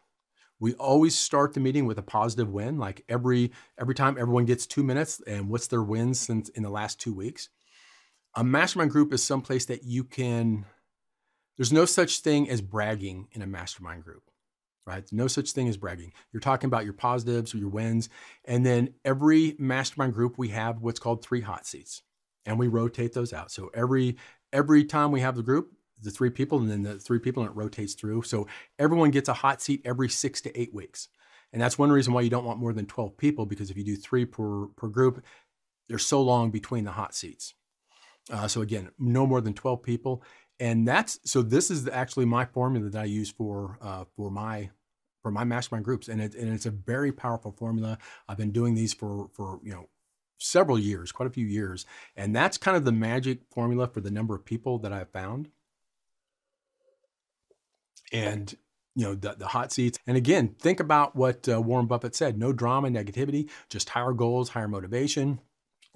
We always start the meeting with a positive win. Like every every time, everyone gets two minutes, and what's their wins since in the last two weeks. A mastermind group is someplace that you can. There's no such thing as bragging in a mastermind group right? No such thing as bragging. You're talking about your positives or your wins. And then every mastermind group, we have what's called three hot seats and we rotate those out. So every, every time we have the group, the three people and then the three people and it rotates through. So everyone gets a hot seat every six to eight weeks. And that's one reason why you don't want more than 12 people, because if you do three per, per group, there's so long between the hot seats. Uh, so again, no more than 12 people. And that's, so this is actually my formula that I use for, uh, for my for my mastermind groups, and, it, and it's a very powerful formula. I've been doing these for for you know several years, quite a few years, and that's kind of the magic formula for the number of people that I've found. And you know the, the hot seats. And again, think about what uh, Warren Buffett said: no drama, negativity, just higher goals, higher motivation.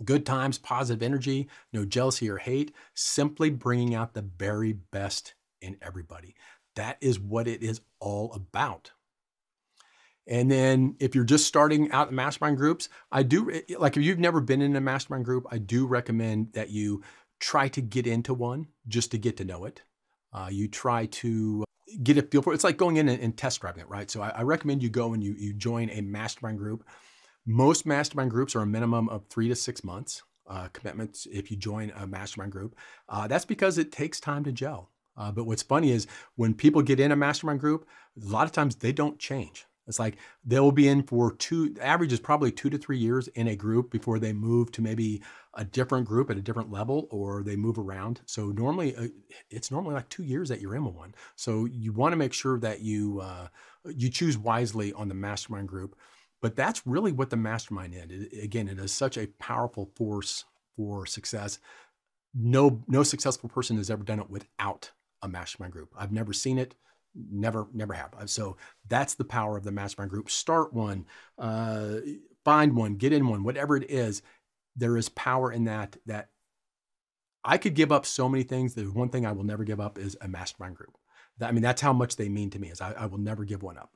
Good times, positive energy, no jealousy or hate, simply bringing out the very best in everybody. That is what it is all about. And then if you're just starting out in mastermind groups, I do like if you've never been in a mastermind group, I do recommend that you try to get into one just to get to know it. Uh, you try to get a feel for it. It's like going in and, and test driving it, right? So I, I, recommend you go and you you join a mastermind group. Most mastermind groups are a minimum of three to six months uh, commitments if you join a mastermind group. Uh, that's because it takes time to gel. Uh, but what's funny is when people get in a mastermind group, a lot of times they don't change. It's like they'll be in for two, average is probably two to three years in a group before they move to maybe a different group at a different level or they move around. So normally uh, it's normally like two years that you're in one. So you want to make sure that you, uh, you choose wisely on the mastermind group. But that's really what the mastermind is. Again, it is such a powerful force for success. No, no successful person has ever done it without a mastermind group. I've never seen it never never have. So that's the power of the mastermind group. Start one uh, find one get in one whatever it is there is power in that that i could give up so many things. The one thing i will never give up is a mastermind group. That, i mean that's how much they mean to me is I, I will never give one up